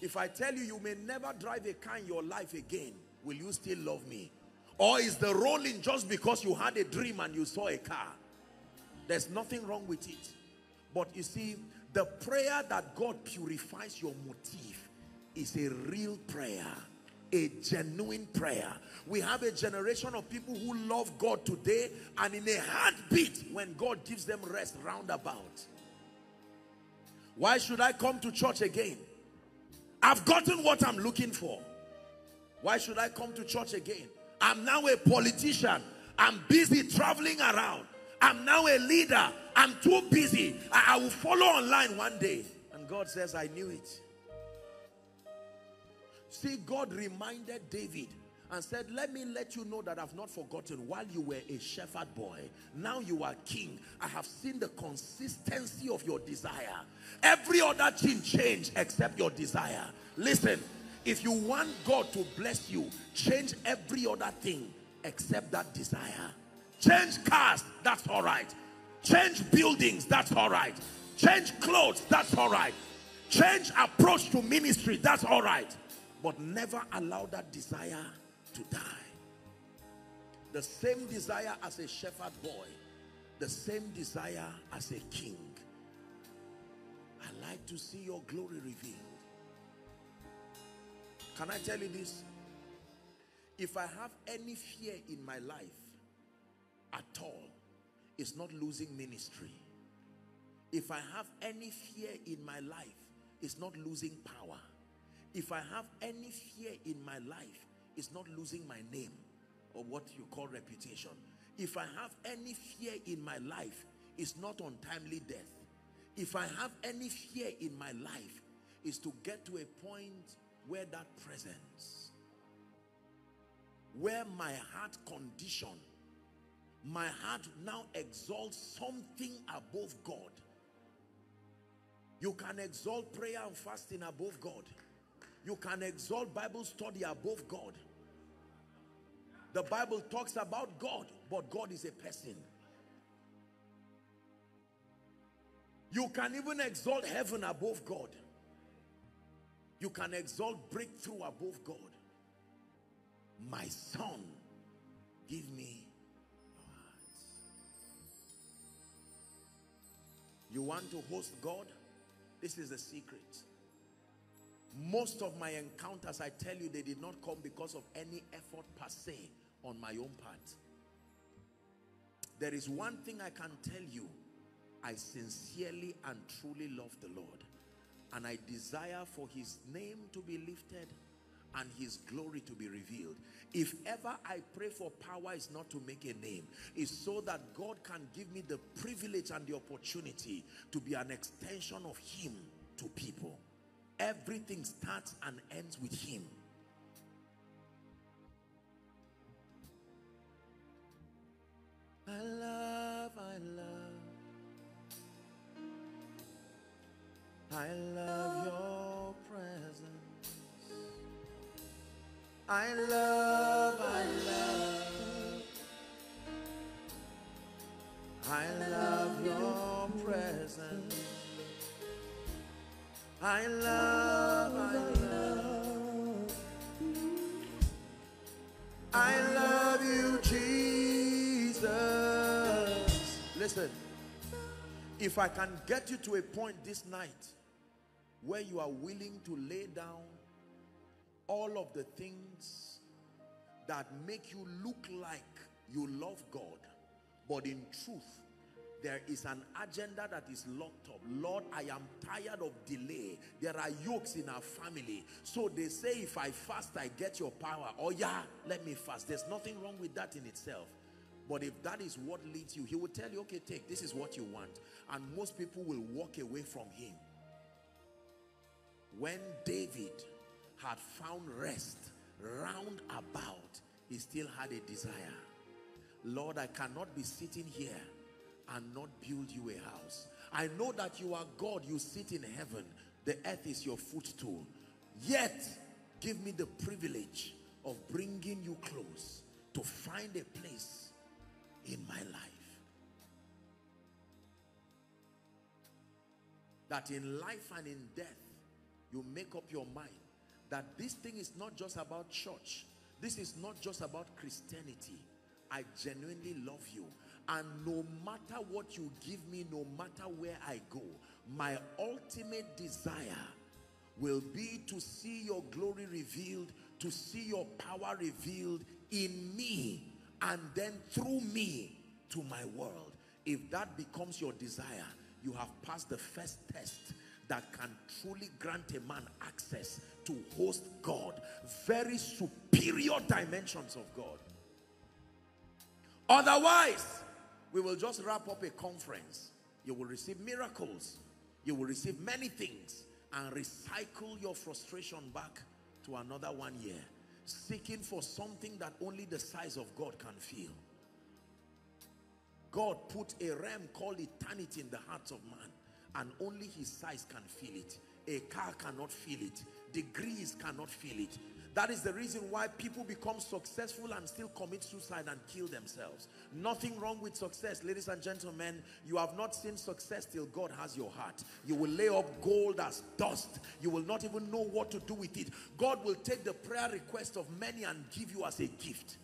If I tell you you may never drive a car in your life again, will you still love me? Or is the rolling just because you had a dream and you saw a car? There's nothing wrong with it. But you see, the prayer that God purifies your motive is a real prayer, a genuine prayer. We have a generation of people who love God today and in a heartbeat when God gives them rest roundabout. Why should I come to church again? I've gotten what I'm looking for. Why should I come to church again? I'm now a politician. I'm busy traveling around. I'm now a leader. I'm too busy. I, I will follow online one day. And God says, I knew it. See, God reminded David and said, Let me let you know that I've not forgotten while you were a shepherd boy. Now you are king. I have seen the consistency of your desire. Every other thing changed except your desire. Listen, if you want God to bless you, change every other thing except that desire. Change cars, that's all right. Change buildings, that's all right. Change clothes, that's all right. Change approach to ministry, that's all right. But never allow that desire to die. The same desire as a shepherd boy, the same desire as a king. I like to see your glory revealed. Can I tell you this? If I have any fear in my life at all, it's not losing ministry. If I have any fear in my life, it's not losing power. If I have any fear in my life, it's not losing my name or what you call reputation. If I have any fear in my life, it's not untimely death. If I have any fear in my life, is to get to a point where that presence, where my heart condition, my heart now exalts something above God. You can exalt prayer and fasting above God. You can exalt Bible study above God. The Bible talks about God, but God is a person. You can even exalt heaven above God. You can exalt breakthrough above God. My son, give me your heart. You want to host God? This is the secret. Most of my encounters, I tell you, they did not come because of any effort per se on my own part. There is one thing I can tell you. I sincerely and truly love the Lord. And I desire for his name to be lifted and his glory to be revealed. If ever I pray for power, is not to make a name. It's so that God can give me the privilege and the opportunity to be an extension of him to people. Everything starts and ends with him. I love, I love, I love your presence. I love, I love, I love your presence. I love, I love, I love you, Jesus. Listen, if I can get you to a point this night where you are willing to lay down all of the things that make you look like you love God, but in truth, there is an agenda that is locked up. Lord, I am tired of delay. There are yokes in our family. So they say, if I fast, I get your power. Oh, yeah, let me fast. There's nothing wrong with that in itself. But if that is what leads you, he will tell you, okay, take, this is what you want. And most people will walk away from him. When David had found rest round about, he still had a desire. Lord, I cannot be sitting here and not build you a house. I know that you are God, you sit in heaven. The earth is your footstool. Yet, give me the privilege of bringing you close to find a place in my life. That in life and in death, you make up your mind that this thing is not just about church. This is not just about Christianity. I genuinely love you. And no matter what you give me, no matter where I go, my ultimate desire will be to see your glory revealed, to see your power revealed in me, and then through me to my world. If that becomes your desire, you have passed the first test that can truly grant a man access to host God. Very superior dimensions of God. Otherwise, we will just wrap up a conference. You will receive miracles. You will receive many things and recycle your frustration back to another one year. Seeking for something that only the size of God can feel. God put a realm called eternity in the hearts of man and only his size can feel it. A car cannot feel it. Degrees cannot feel it. That is the reason why people become successful and still commit suicide and kill themselves. Nothing wrong with success. Ladies and gentlemen, you have not seen success till God has your heart. You will lay up gold as dust. You will not even know what to do with it. God will take the prayer request of many and give you as a gift.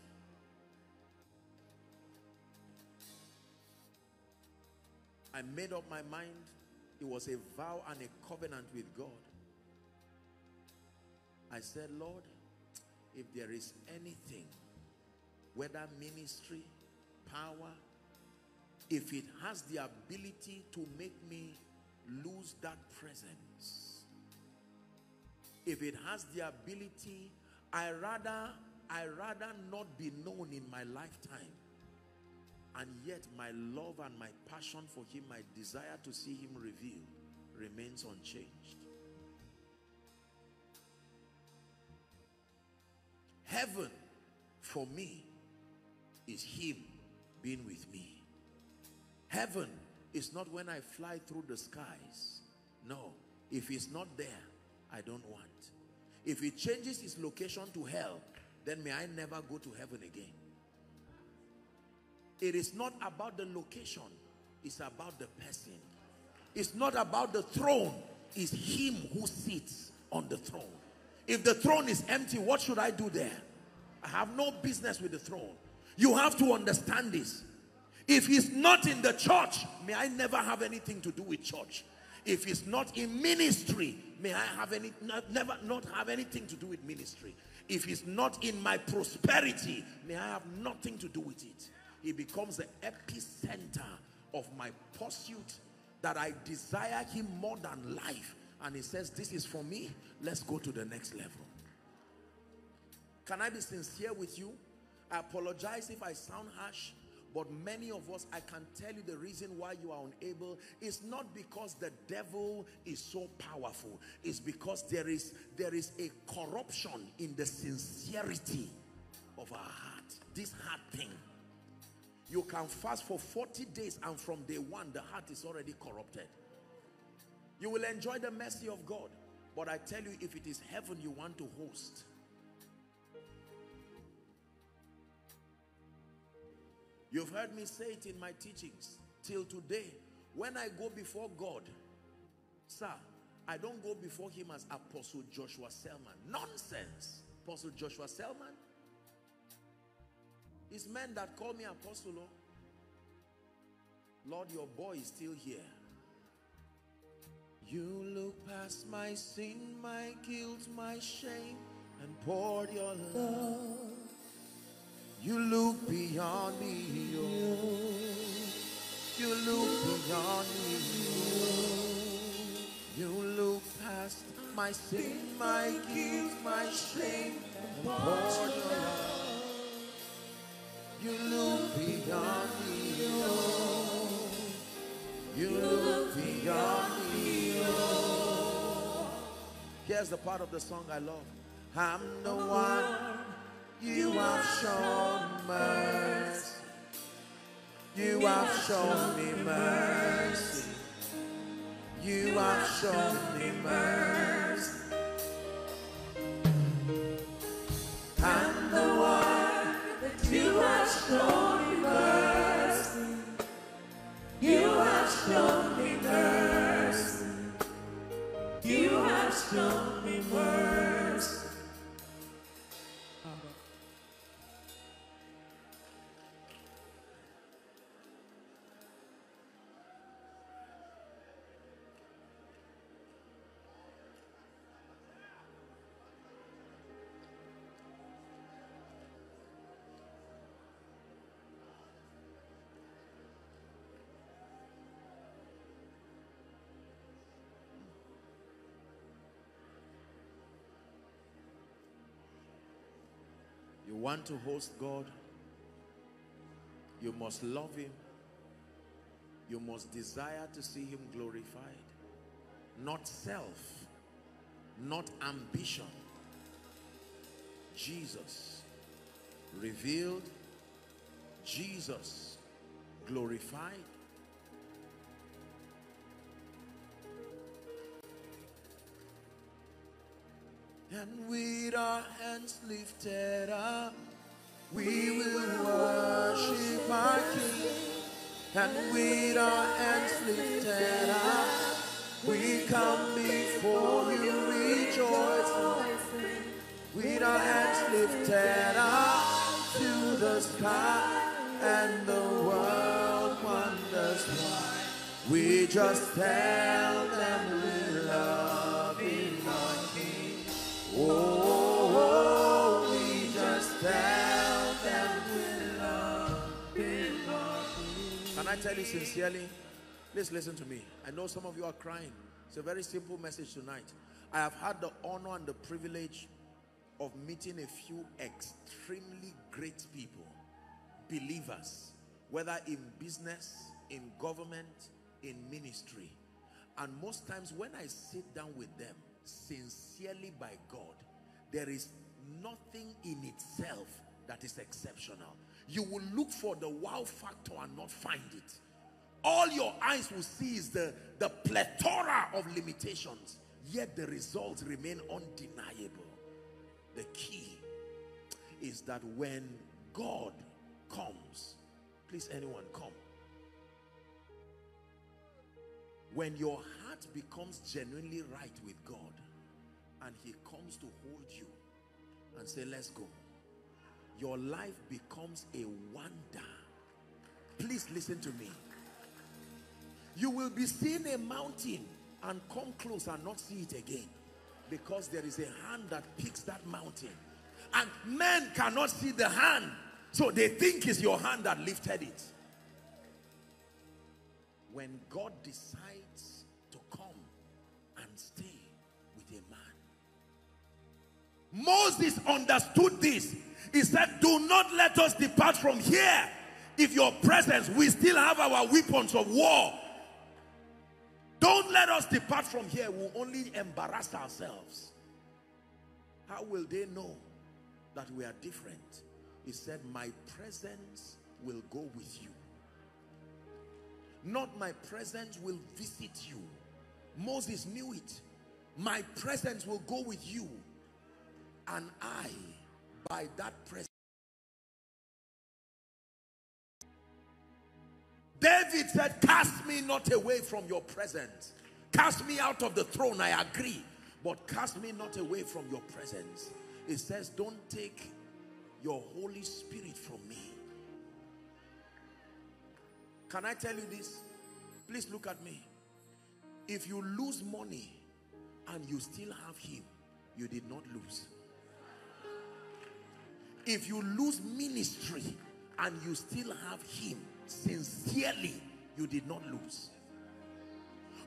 I made up my mind. It was a vow and a covenant with God. I said, Lord, if there is anything, whether ministry, power, if it has the ability to make me lose that presence, if it has the ability, I rather, I rather not be known in my lifetime. And yet my love and my passion for him, my desire to see him revealed remains unchanged. Heaven for me is him being with me. Heaven is not when I fly through the skies. No, if he's not there, I don't want. If he changes his location to hell, then may I never go to heaven again. It is not about the location, it's about the person. It's not about the throne, it's him who sits on the throne. If the throne is empty, what should I do there? I have no business with the throne. You have to understand this. If he's not in the church, may I never have anything to do with church. If he's not in ministry, may I have any not, never not have anything to do with ministry. If he's not in my prosperity, may I have nothing to do with it. He becomes the epicenter of my pursuit that I desire him more than life and he says, this is for me. Let's go to the next level. Can I be sincere with you? I apologize if I sound harsh, but many of us, I can tell you the reason why you are unable is not because the devil is so powerful. It's because there is, there is a corruption in the sincerity of our heart. This heart thing. You can fast for 40 days and from day one, the heart is already corrupted. You will enjoy the mercy of God. But I tell you, if it is heaven you want to host, you've heard me say it in my teachings till today. When I go before God, sir, I don't go before him as Apostle Joshua Selman. Nonsense. Apostle Joshua Selman. It's men that call me Apostle. Oh. Lord, your boy is still here. You look past my sin, my guilt, my shame, and poured your love. You look beyond me, oh. You look beyond me, oh. You look past my sin, my guilt, my shame, and poured your love. You look beyond me, oh. You look beyond me, oh. Here's the part of the song I love. I'm the one you have shown mercy. You have shown me mercy. You have shown me mercy. Want to host God, you must love Him. You must desire to see Him glorified. Not self, not ambition. Jesus revealed, Jesus glorified. And with our hands lifted up, we will worship our King. And with our hands lifted up, we come before you rejoicing. With our hands lifted up to the sky, and the world wonders why. We just tell them I tell you sincerely? Please listen to me. I know some of you are crying. It's a very simple message tonight. I have had the honor and the privilege of meeting a few extremely great people, believers, whether in business, in government, in ministry. And most times when I sit down with them, sincerely by God, there is nothing in itself that is exceptional. You will look for the wow factor and not find it. All your eyes will see is the, the plethora of limitations, yet the results remain undeniable. The key is that when God comes, please anyone come. When your heart becomes genuinely right with God and he comes to hold you and say, let's go. Your life becomes a wonder. Please listen to me. You will be seeing a mountain and come close and not see it again because there is a hand that picks that mountain and men cannot see the hand so they think it's your hand that lifted it when God decides Moses understood this he said do not let us depart from here if your presence we still have our weapons of war don't let us depart from here. We'll only embarrass ourselves. How will they know that we are different? He said, my presence will go with you. Not my presence will visit you. Moses knew it. My presence will go with you. And I, by that presence, David said, cast me not away from your presence. Cast me out of the throne, I agree. But cast me not away from your presence. It says, don't take your Holy Spirit from me. Can I tell you this? Please look at me. If you lose money and you still have him, you did not lose. If you lose ministry and you still have him, sincerely, you did not lose.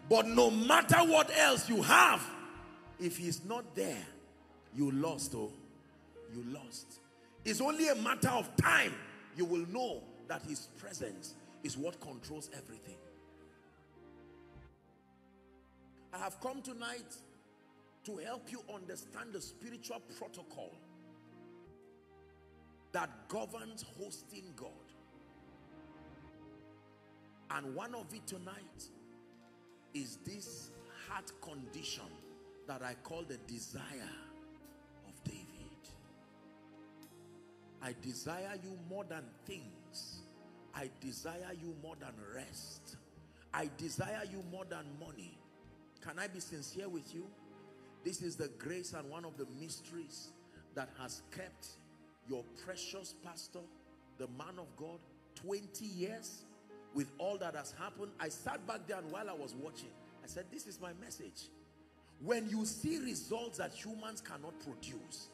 But no matter what else you have, if he's not there, you lost, oh, you lost. It's only a matter of time you will know that his presence is what controls everything. I have come tonight to help you understand the spiritual protocol that governs hosting God. And one of it tonight is this heart condition that I call the desire of David. I desire you more than things. I desire you more than rest. I desire you more than money. Can I be sincere with you? This is the grace and one of the mysteries that has kept your precious pastor, the man of God, 20 years with all that has happened. I sat back there and while I was watching, I said, this is my message. When you see results that humans cannot produce,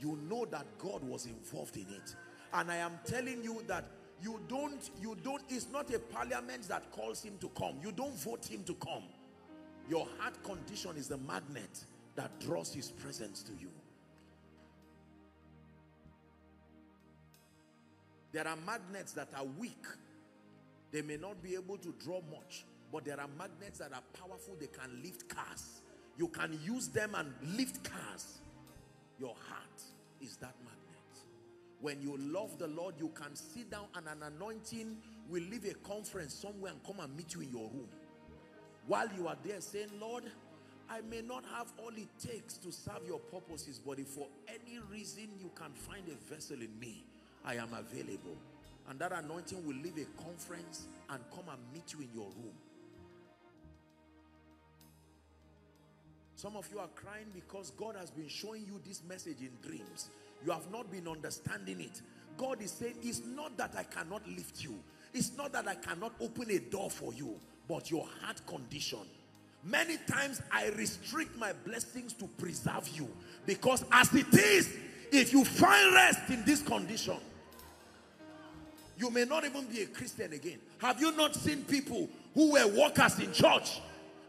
you know that God was involved in it. And I am telling you that you don't, you don't, it's not a parliament that calls him to come. You don't vote him to come. Your heart condition is the magnet that draws his presence to you. There are magnets that are weak. They may not be able to draw much, but there are magnets that are powerful. They can lift cars. You can use them and lift cars. Your heart is that magnet. When you love the Lord, you can sit down and an anointing will leave a conference somewhere and come and meet you in your room. While you are there saying, Lord, I may not have all it takes to serve your purposes, but if for any reason you can find a vessel in me, I am available. And that anointing will leave a conference and come and meet you in your room. Some of you are crying because God has been showing you this message in dreams. You have not been understanding it. God is saying, it's not that I cannot lift you. It's not that I cannot open a door for you, but your heart condition. Many times I restrict my blessings to preserve you because as it is, if you find rest in this condition, you may not even be a Christian again. Have you not seen people who were workers in church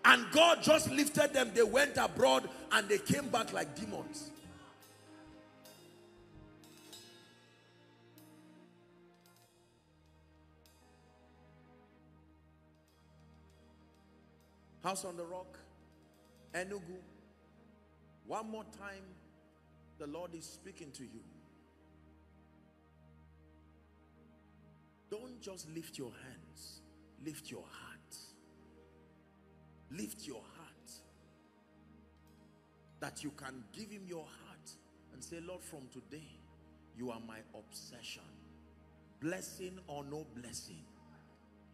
and God just lifted them, they went abroad and they came back like demons? House on the Rock, Enugu. One more time, the Lord is speaking to you. Don't just lift your hands, lift your heart. Lift your heart. That you can give him your heart and say, Lord, from today, you are my obsession. Blessing or no blessing.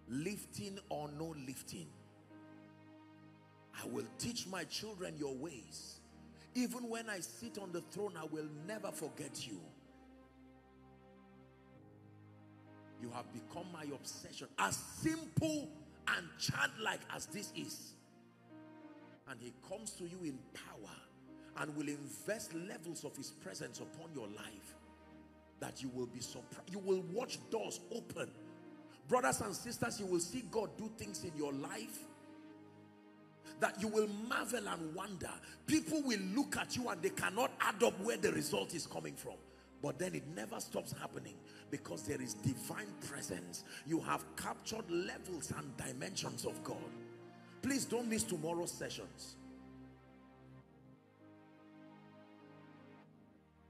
Lifting or no lifting. I will teach my children your ways. Even when I sit on the throne, I will never forget you. You have become my obsession. As simple and childlike as this is. And he comes to you in power and will invest levels of his presence upon your life that you will be surprised. You will watch doors open. Brothers and sisters, you will see God do things in your life that you will marvel and wonder. People will look at you and they cannot add up where the result is coming from. But then it never stops happening because there is divine presence. You have captured levels and dimensions of God. Please don't miss tomorrow's sessions.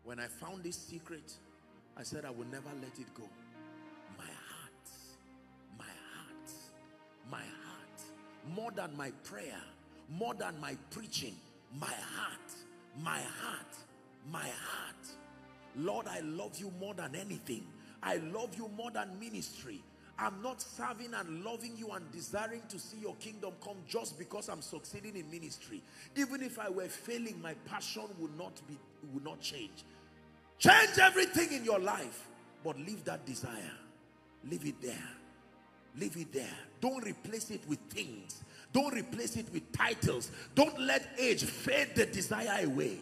When I found this secret, I said I will never let it go. My heart, my heart, my heart, more than my prayer, more than my preaching, my heart, my heart, my heart. Lord, I love you more than anything. I love you more than ministry. I'm not serving and loving you and desiring to see your kingdom come just because I'm succeeding in ministry. Even if I were failing, my passion would not be would not change. Change everything in your life, but leave that desire. Leave it there. Leave it there. Don't replace it with things. Don't replace it with titles. Don't let age fade the desire away.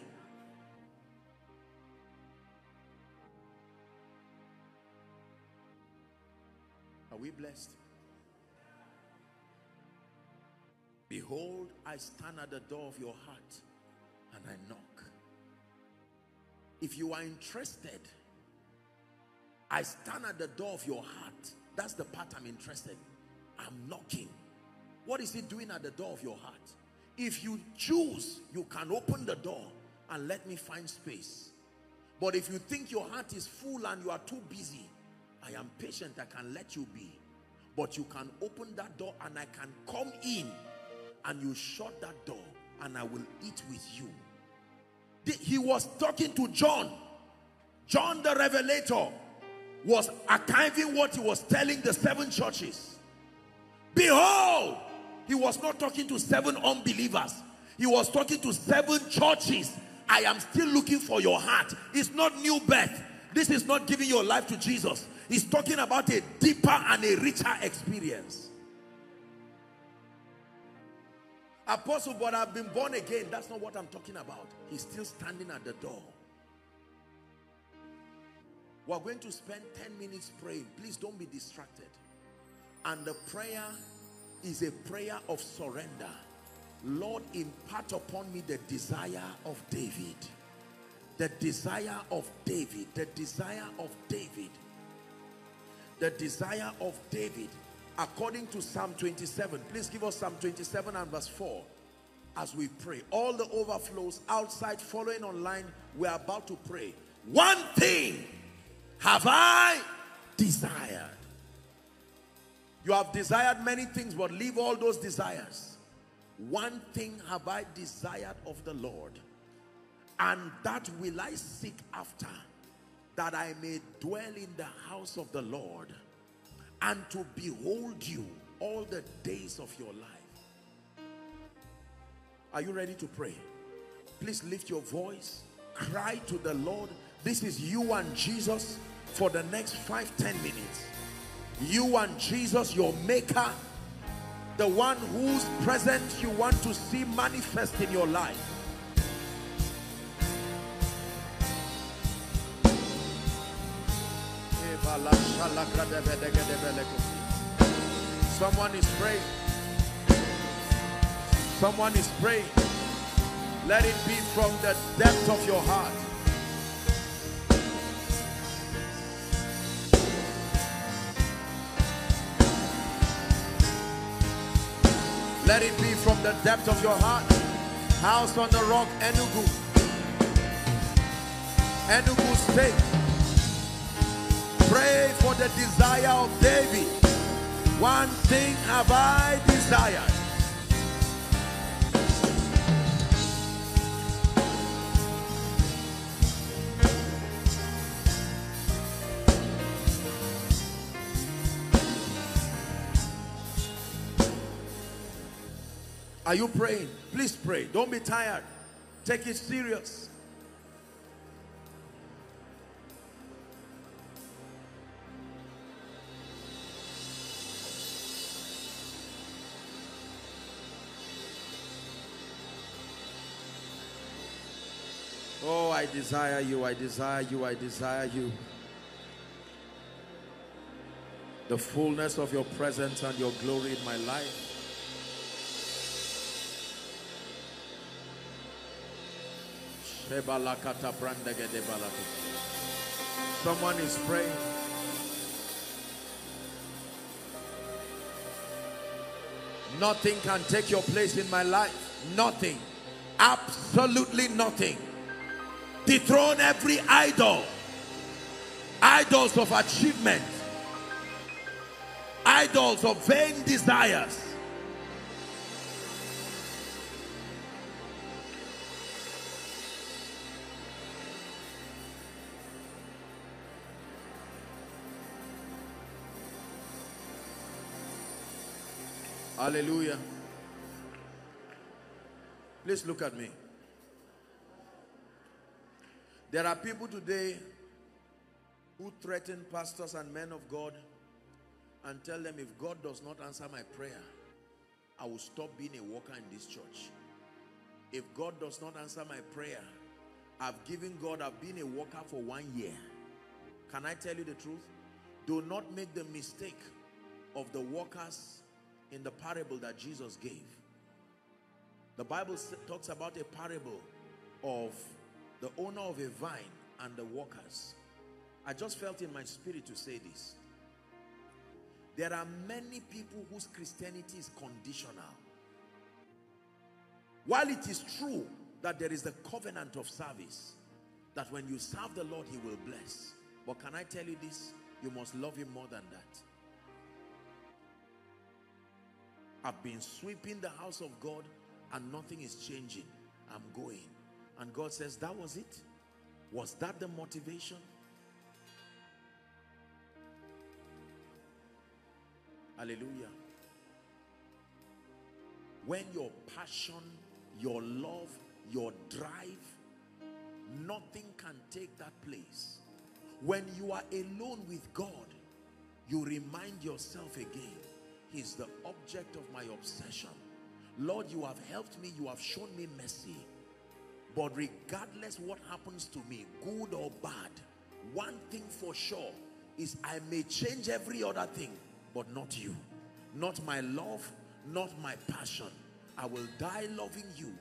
We blessed? Behold, I stand at the door of your heart and I knock. If you are interested, I stand at the door of your heart. That's the part I'm interested. I'm knocking. What is he doing at the door of your heart? If you choose, you can open the door and let me find space. But if you think your heart is full and you are too busy, I am patient, I can let you be. But you can open that door and I can come in and you shut that door and I will eat with you. He was talking to John. John the Revelator was archiving what he was telling the seven churches. Behold, he was not talking to seven unbelievers. He was talking to seven churches. I am still looking for your heart. It's not new birth. This is not giving your life to Jesus. He's talking about a deeper and a richer experience. Apostle, but I've been born again. That's not what I'm talking about. He's still standing at the door. We're going to spend 10 minutes praying. Please don't be distracted. And the prayer is a prayer of surrender. Lord, impart upon me the desire of David. The desire of David. The desire of David. The desire of David according to Psalm 27. Please give us Psalm 27 and verse 4 as we pray. All the overflows outside following online, we're about to pray. One thing have I desired. You have desired many things, but leave all those desires. One thing have I desired of the Lord, and that will I seek after, that I may dwell in the house of the Lord, and to behold you all the days of your life. Are you ready to pray? Please lift your voice, cry to the Lord. This is you and Jesus for the next five, ten minutes. You and Jesus, your maker, the one whose presence you want to see manifest in your life. Someone is praying. Someone is praying. Let it be from the depth of your heart. Let it be from the depth of your heart. House on the rock, Enugu. Enugu State. Pray for the desire of David. One thing have I desired. Are you praying? Please pray. Don't be tired. Take it serious. I desire you, I desire you, I desire you. The fullness of your presence and your glory in my life. Someone is praying. Nothing can take your place in my life. Nothing. Absolutely nothing. Dethrone every idol. Idols of achievement. Idols of vain desires. Hallelujah. Please look at me. There are people today who threaten pastors and men of God and tell them if God does not answer my prayer, I will stop being a worker in this church. If God does not answer my prayer, I've given God, I've been a worker for one year. Can I tell you the truth? Do not make the mistake of the workers in the parable that Jesus gave. The Bible talks about a parable of the owner of a vine and the workers. I just felt in my spirit to say this. There are many people whose Christianity is conditional. While it is true that there is the covenant of service, that when you serve the Lord, he will bless. But can I tell you this? You must love him more than that. I've been sweeping the house of God and nothing is changing. I'm going. And God says, that was it? Was that the motivation? Hallelujah. When your passion, your love, your drive, nothing can take that place. When you are alone with God, you remind yourself again He's the object of my obsession. Lord, you have helped me. You have shown me mercy. But regardless what happens to me, good or bad, one thing for sure is I may change every other thing, but not you. Not my love, not my passion. I will die loving you,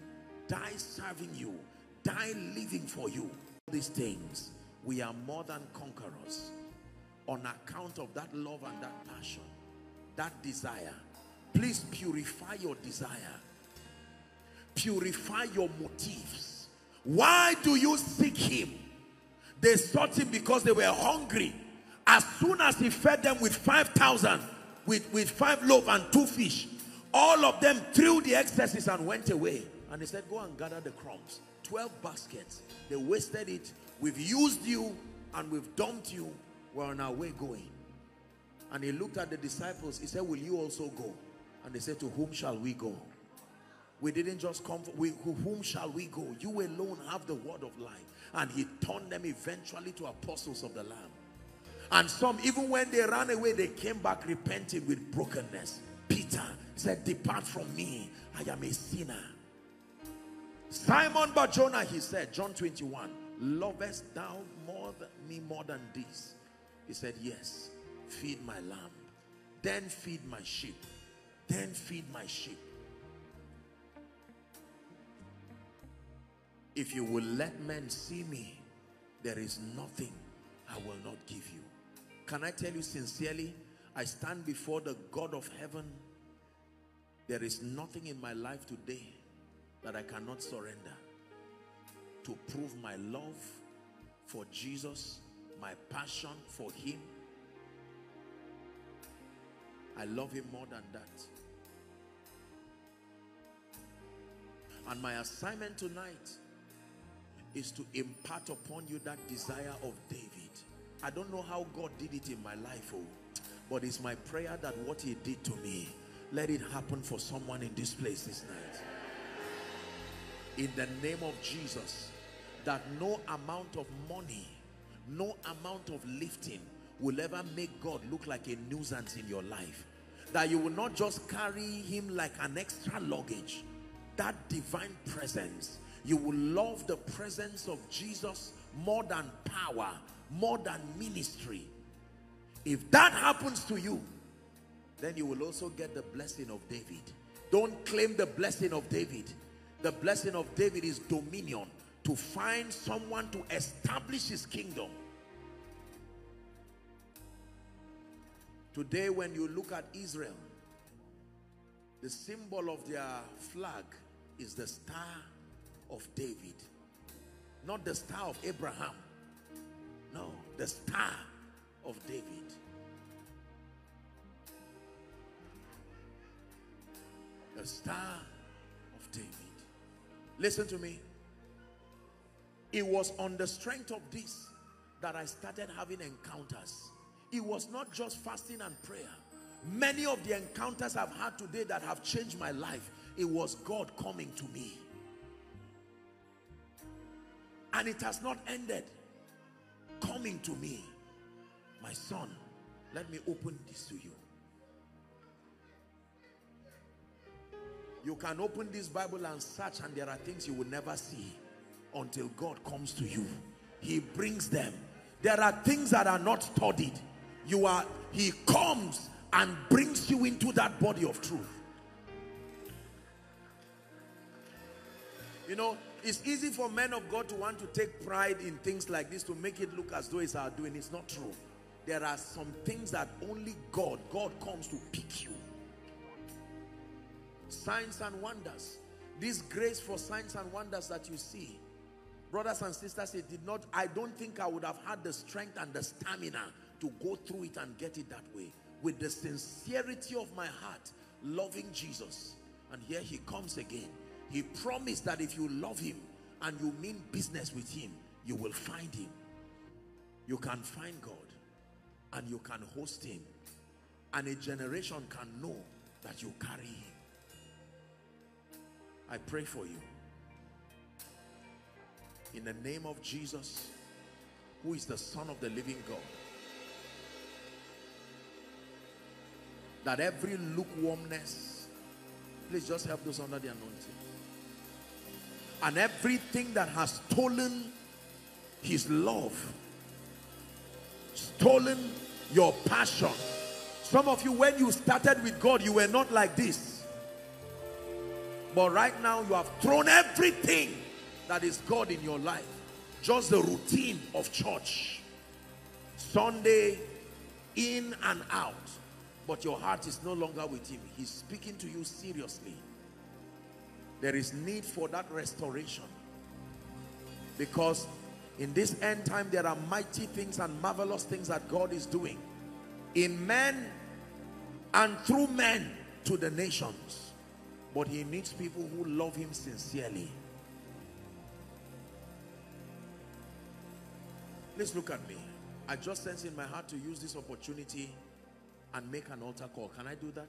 die serving you, die living for you. These things, we are more than conquerors. on account of that love and that passion, that desire. Please purify your desire. Purify your motives. Why do you seek him? They sought him because they were hungry. As soon as he fed them with 5,000, with, with five loaves and two fish, all of them threw the excesses and went away. And he said, go and gather the crumbs. 12 baskets. They wasted it. We've used you and we've dumped you. We're on our way going. And he looked at the disciples. He said, will you also go? And they said, to whom shall we go? We didn't just come for, we, whom shall we go? You alone have the word of life. And he turned them eventually to apostles of the Lamb. And some, even when they ran away, they came back repenting with brokenness. Peter said, depart from me. I am a sinner. Simon Barjona, he said, John 21, lovest thou more than me more than this? He said, yes, feed my lamb, then feed my sheep, then feed my sheep. If you will let men see me, there is nothing I will not give you. Can I tell you sincerely, I stand before the God of heaven. There is nothing in my life today that I cannot surrender to prove my love for Jesus, my passion for him. I love him more than that. And my assignment tonight is to impart upon you that desire of David. I don't know how God did it in my life, oh, but it's my prayer that what he did to me, let it happen for someone in this place this night in the name of Jesus that no amount of money, no amount of lifting will ever make God look like a nuisance in your life. That you will not just carry him like an extra luggage. That divine presence. You will love the presence of Jesus more than power, more than ministry. If that happens to you, then you will also get the blessing of David. Don't claim the blessing of David the blessing of David is dominion to find someone to establish his kingdom. Today when you look at Israel, the symbol of their flag is the star of David. Not the star of Abraham. No, the star of David. The star of David. Listen to me. It was on the strength of this that I started having encounters. It was not just fasting and prayer. Many of the encounters I've had today that have changed my life, it was God coming to me. And it has not ended. Coming to me. My son, let me open this to you. You can open this Bible and search and there are things you will never see until God comes to you. He brings them. There are things that are not studied. You are, he comes and brings you into that body of truth. You know, it's easy for men of God to want to take pride in things like this to make it look as though it's our doing. It's not true. There are some things that only God, God comes to pick you. Signs and wonders. This grace for signs and wonders that you see. Brothers and sisters it did not i don't think i would have had the strength and the stamina to go through it and get it that way. With the sincerity of my heart loving jesus. And here he comes again he promised that if you love him and you mean business with him you will find him you can find god and you can host him and a generation can know that you carry him I pray for you. In the name of Jesus, who is the Son of the living God. That every lukewarmness, please just help those under the anointing. And everything that has stolen his love, stolen your passion. Some of you, when you started with God, you were not like this. But right now you have thrown everything that is God in your life. Just the routine of church. Sunday, in and out, but your heart is no longer with him. He's speaking to you seriously. There is need for that restoration. Because in this end time, there are mighty things and marvelous things that God is doing in men and through men to the nations. But he needs people who love him sincerely. Please look at me. I just sense in my heart to use this opportunity and make an altar call. Can I do that?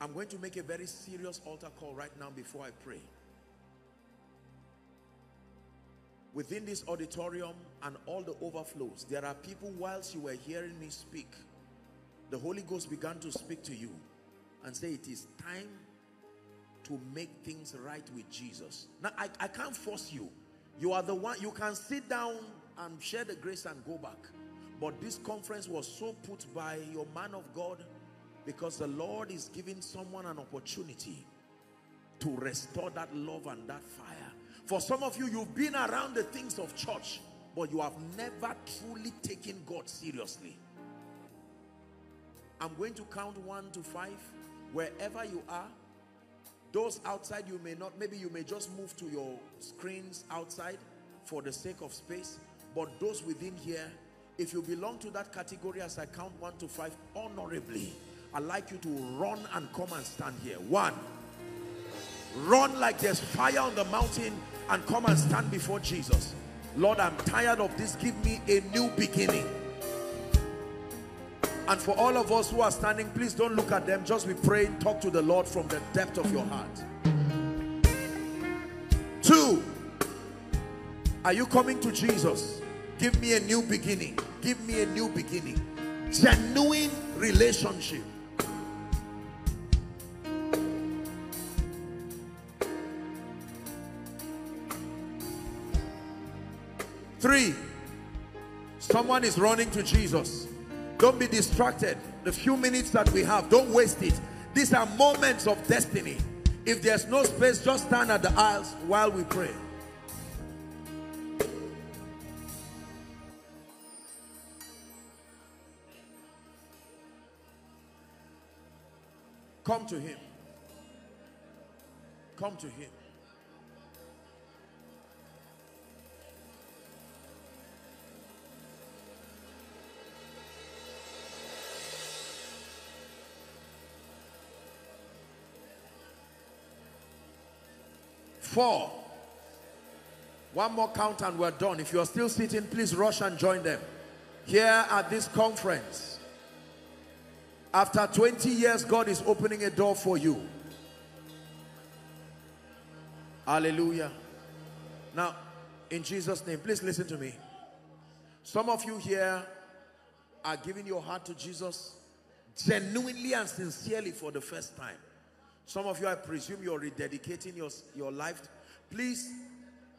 I'm going to make a very serious altar call right now before I pray. Within this auditorium and all the overflows, there are people whilst you were hearing me speak, the Holy Ghost began to speak to you and say it is time to make things right with Jesus. Now, I, I can't force you. You are the one, you can sit down and share the grace and go back. But this conference was so put by your man of God because the Lord is giving someone an opportunity to restore that love and that fire. For some of you, you've been around the things of church, but you have never truly taken God seriously. I'm going to count one to five. Wherever you are, those outside you may not, maybe you may just move to your screens outside for the sake of space. But those within here, if you belong to that category as I count one to five, honorably, I'd like you to run and come and stand here. One, run like there's fire on the mountain and come and stand before Jesus. Lord, I'm tired of this. Give me a new beginning. And for all of us who are standing, please don't look at them. Just be praying. Talk to the Lord from the depth of your heart. Two, are you coming to Jesus? Give me a new beginning. Give me a new beginning. Genuine relationship. Three, someone is running to Jesus. Don't be distracted. The few minutes that we have, don't waste it. These are moments of destiny. If there's no space, just stand at the aisles while we pray. Come to him. Come to him. Four. One more count and we're done. If you're still sitting, please rush and join them. Here at this conference, after 20 years, God is opening a door for you. Hallelujah. Now, in Jesus' name, please listen to me. Some of you here are giving your heart to Jesus genuinely and sincerely for the first time. Some of you, I presume you're rededicating your, your life. Please,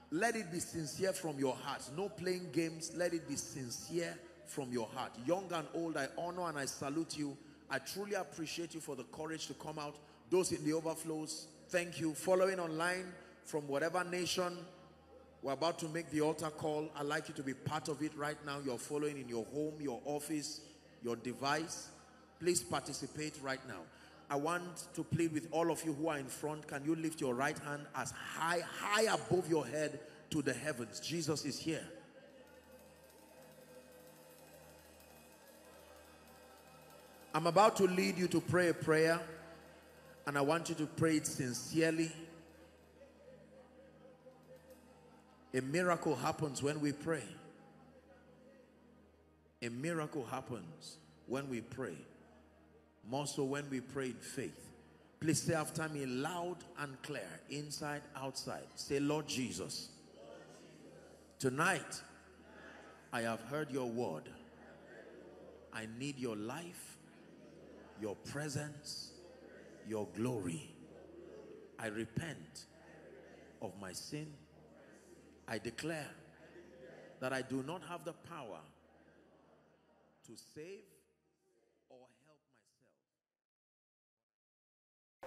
let it be sincere from your heart. No playing games. Let it be sincere from your heart. Young and old, I honor and I salute you. I truly appreciate you for the courage to come out. Those in the overflows, thank you. Following online from whatever nation, we're about to make the altar call. I'd like you to be part of it right now. You're following in your home, your office, your device. Please participate right now. I want to plead with all of you who are in front. Can you lift your right hand as high, high above your head to the heavens? Jesus is here. I'm about to lead you to pray a prayer and I want you to pray it sincerely. A miracle happens when we pray. A miracle happens when we pray. More so when we pray in faith. Please say after me loud and clear, inside, outside. Say, Lord Jesus, tonight I have heard your word. I need your life, your presence, your glory. I repent of my sin. I declare that I do not have the power to save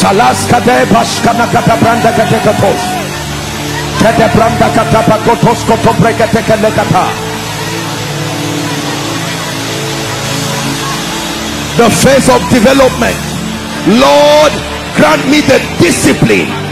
Salaskade bashkana kata branda kate katos. Kete branda kata pakotos koto brekete kele kata. The phase of development. Lord, grant me the discipline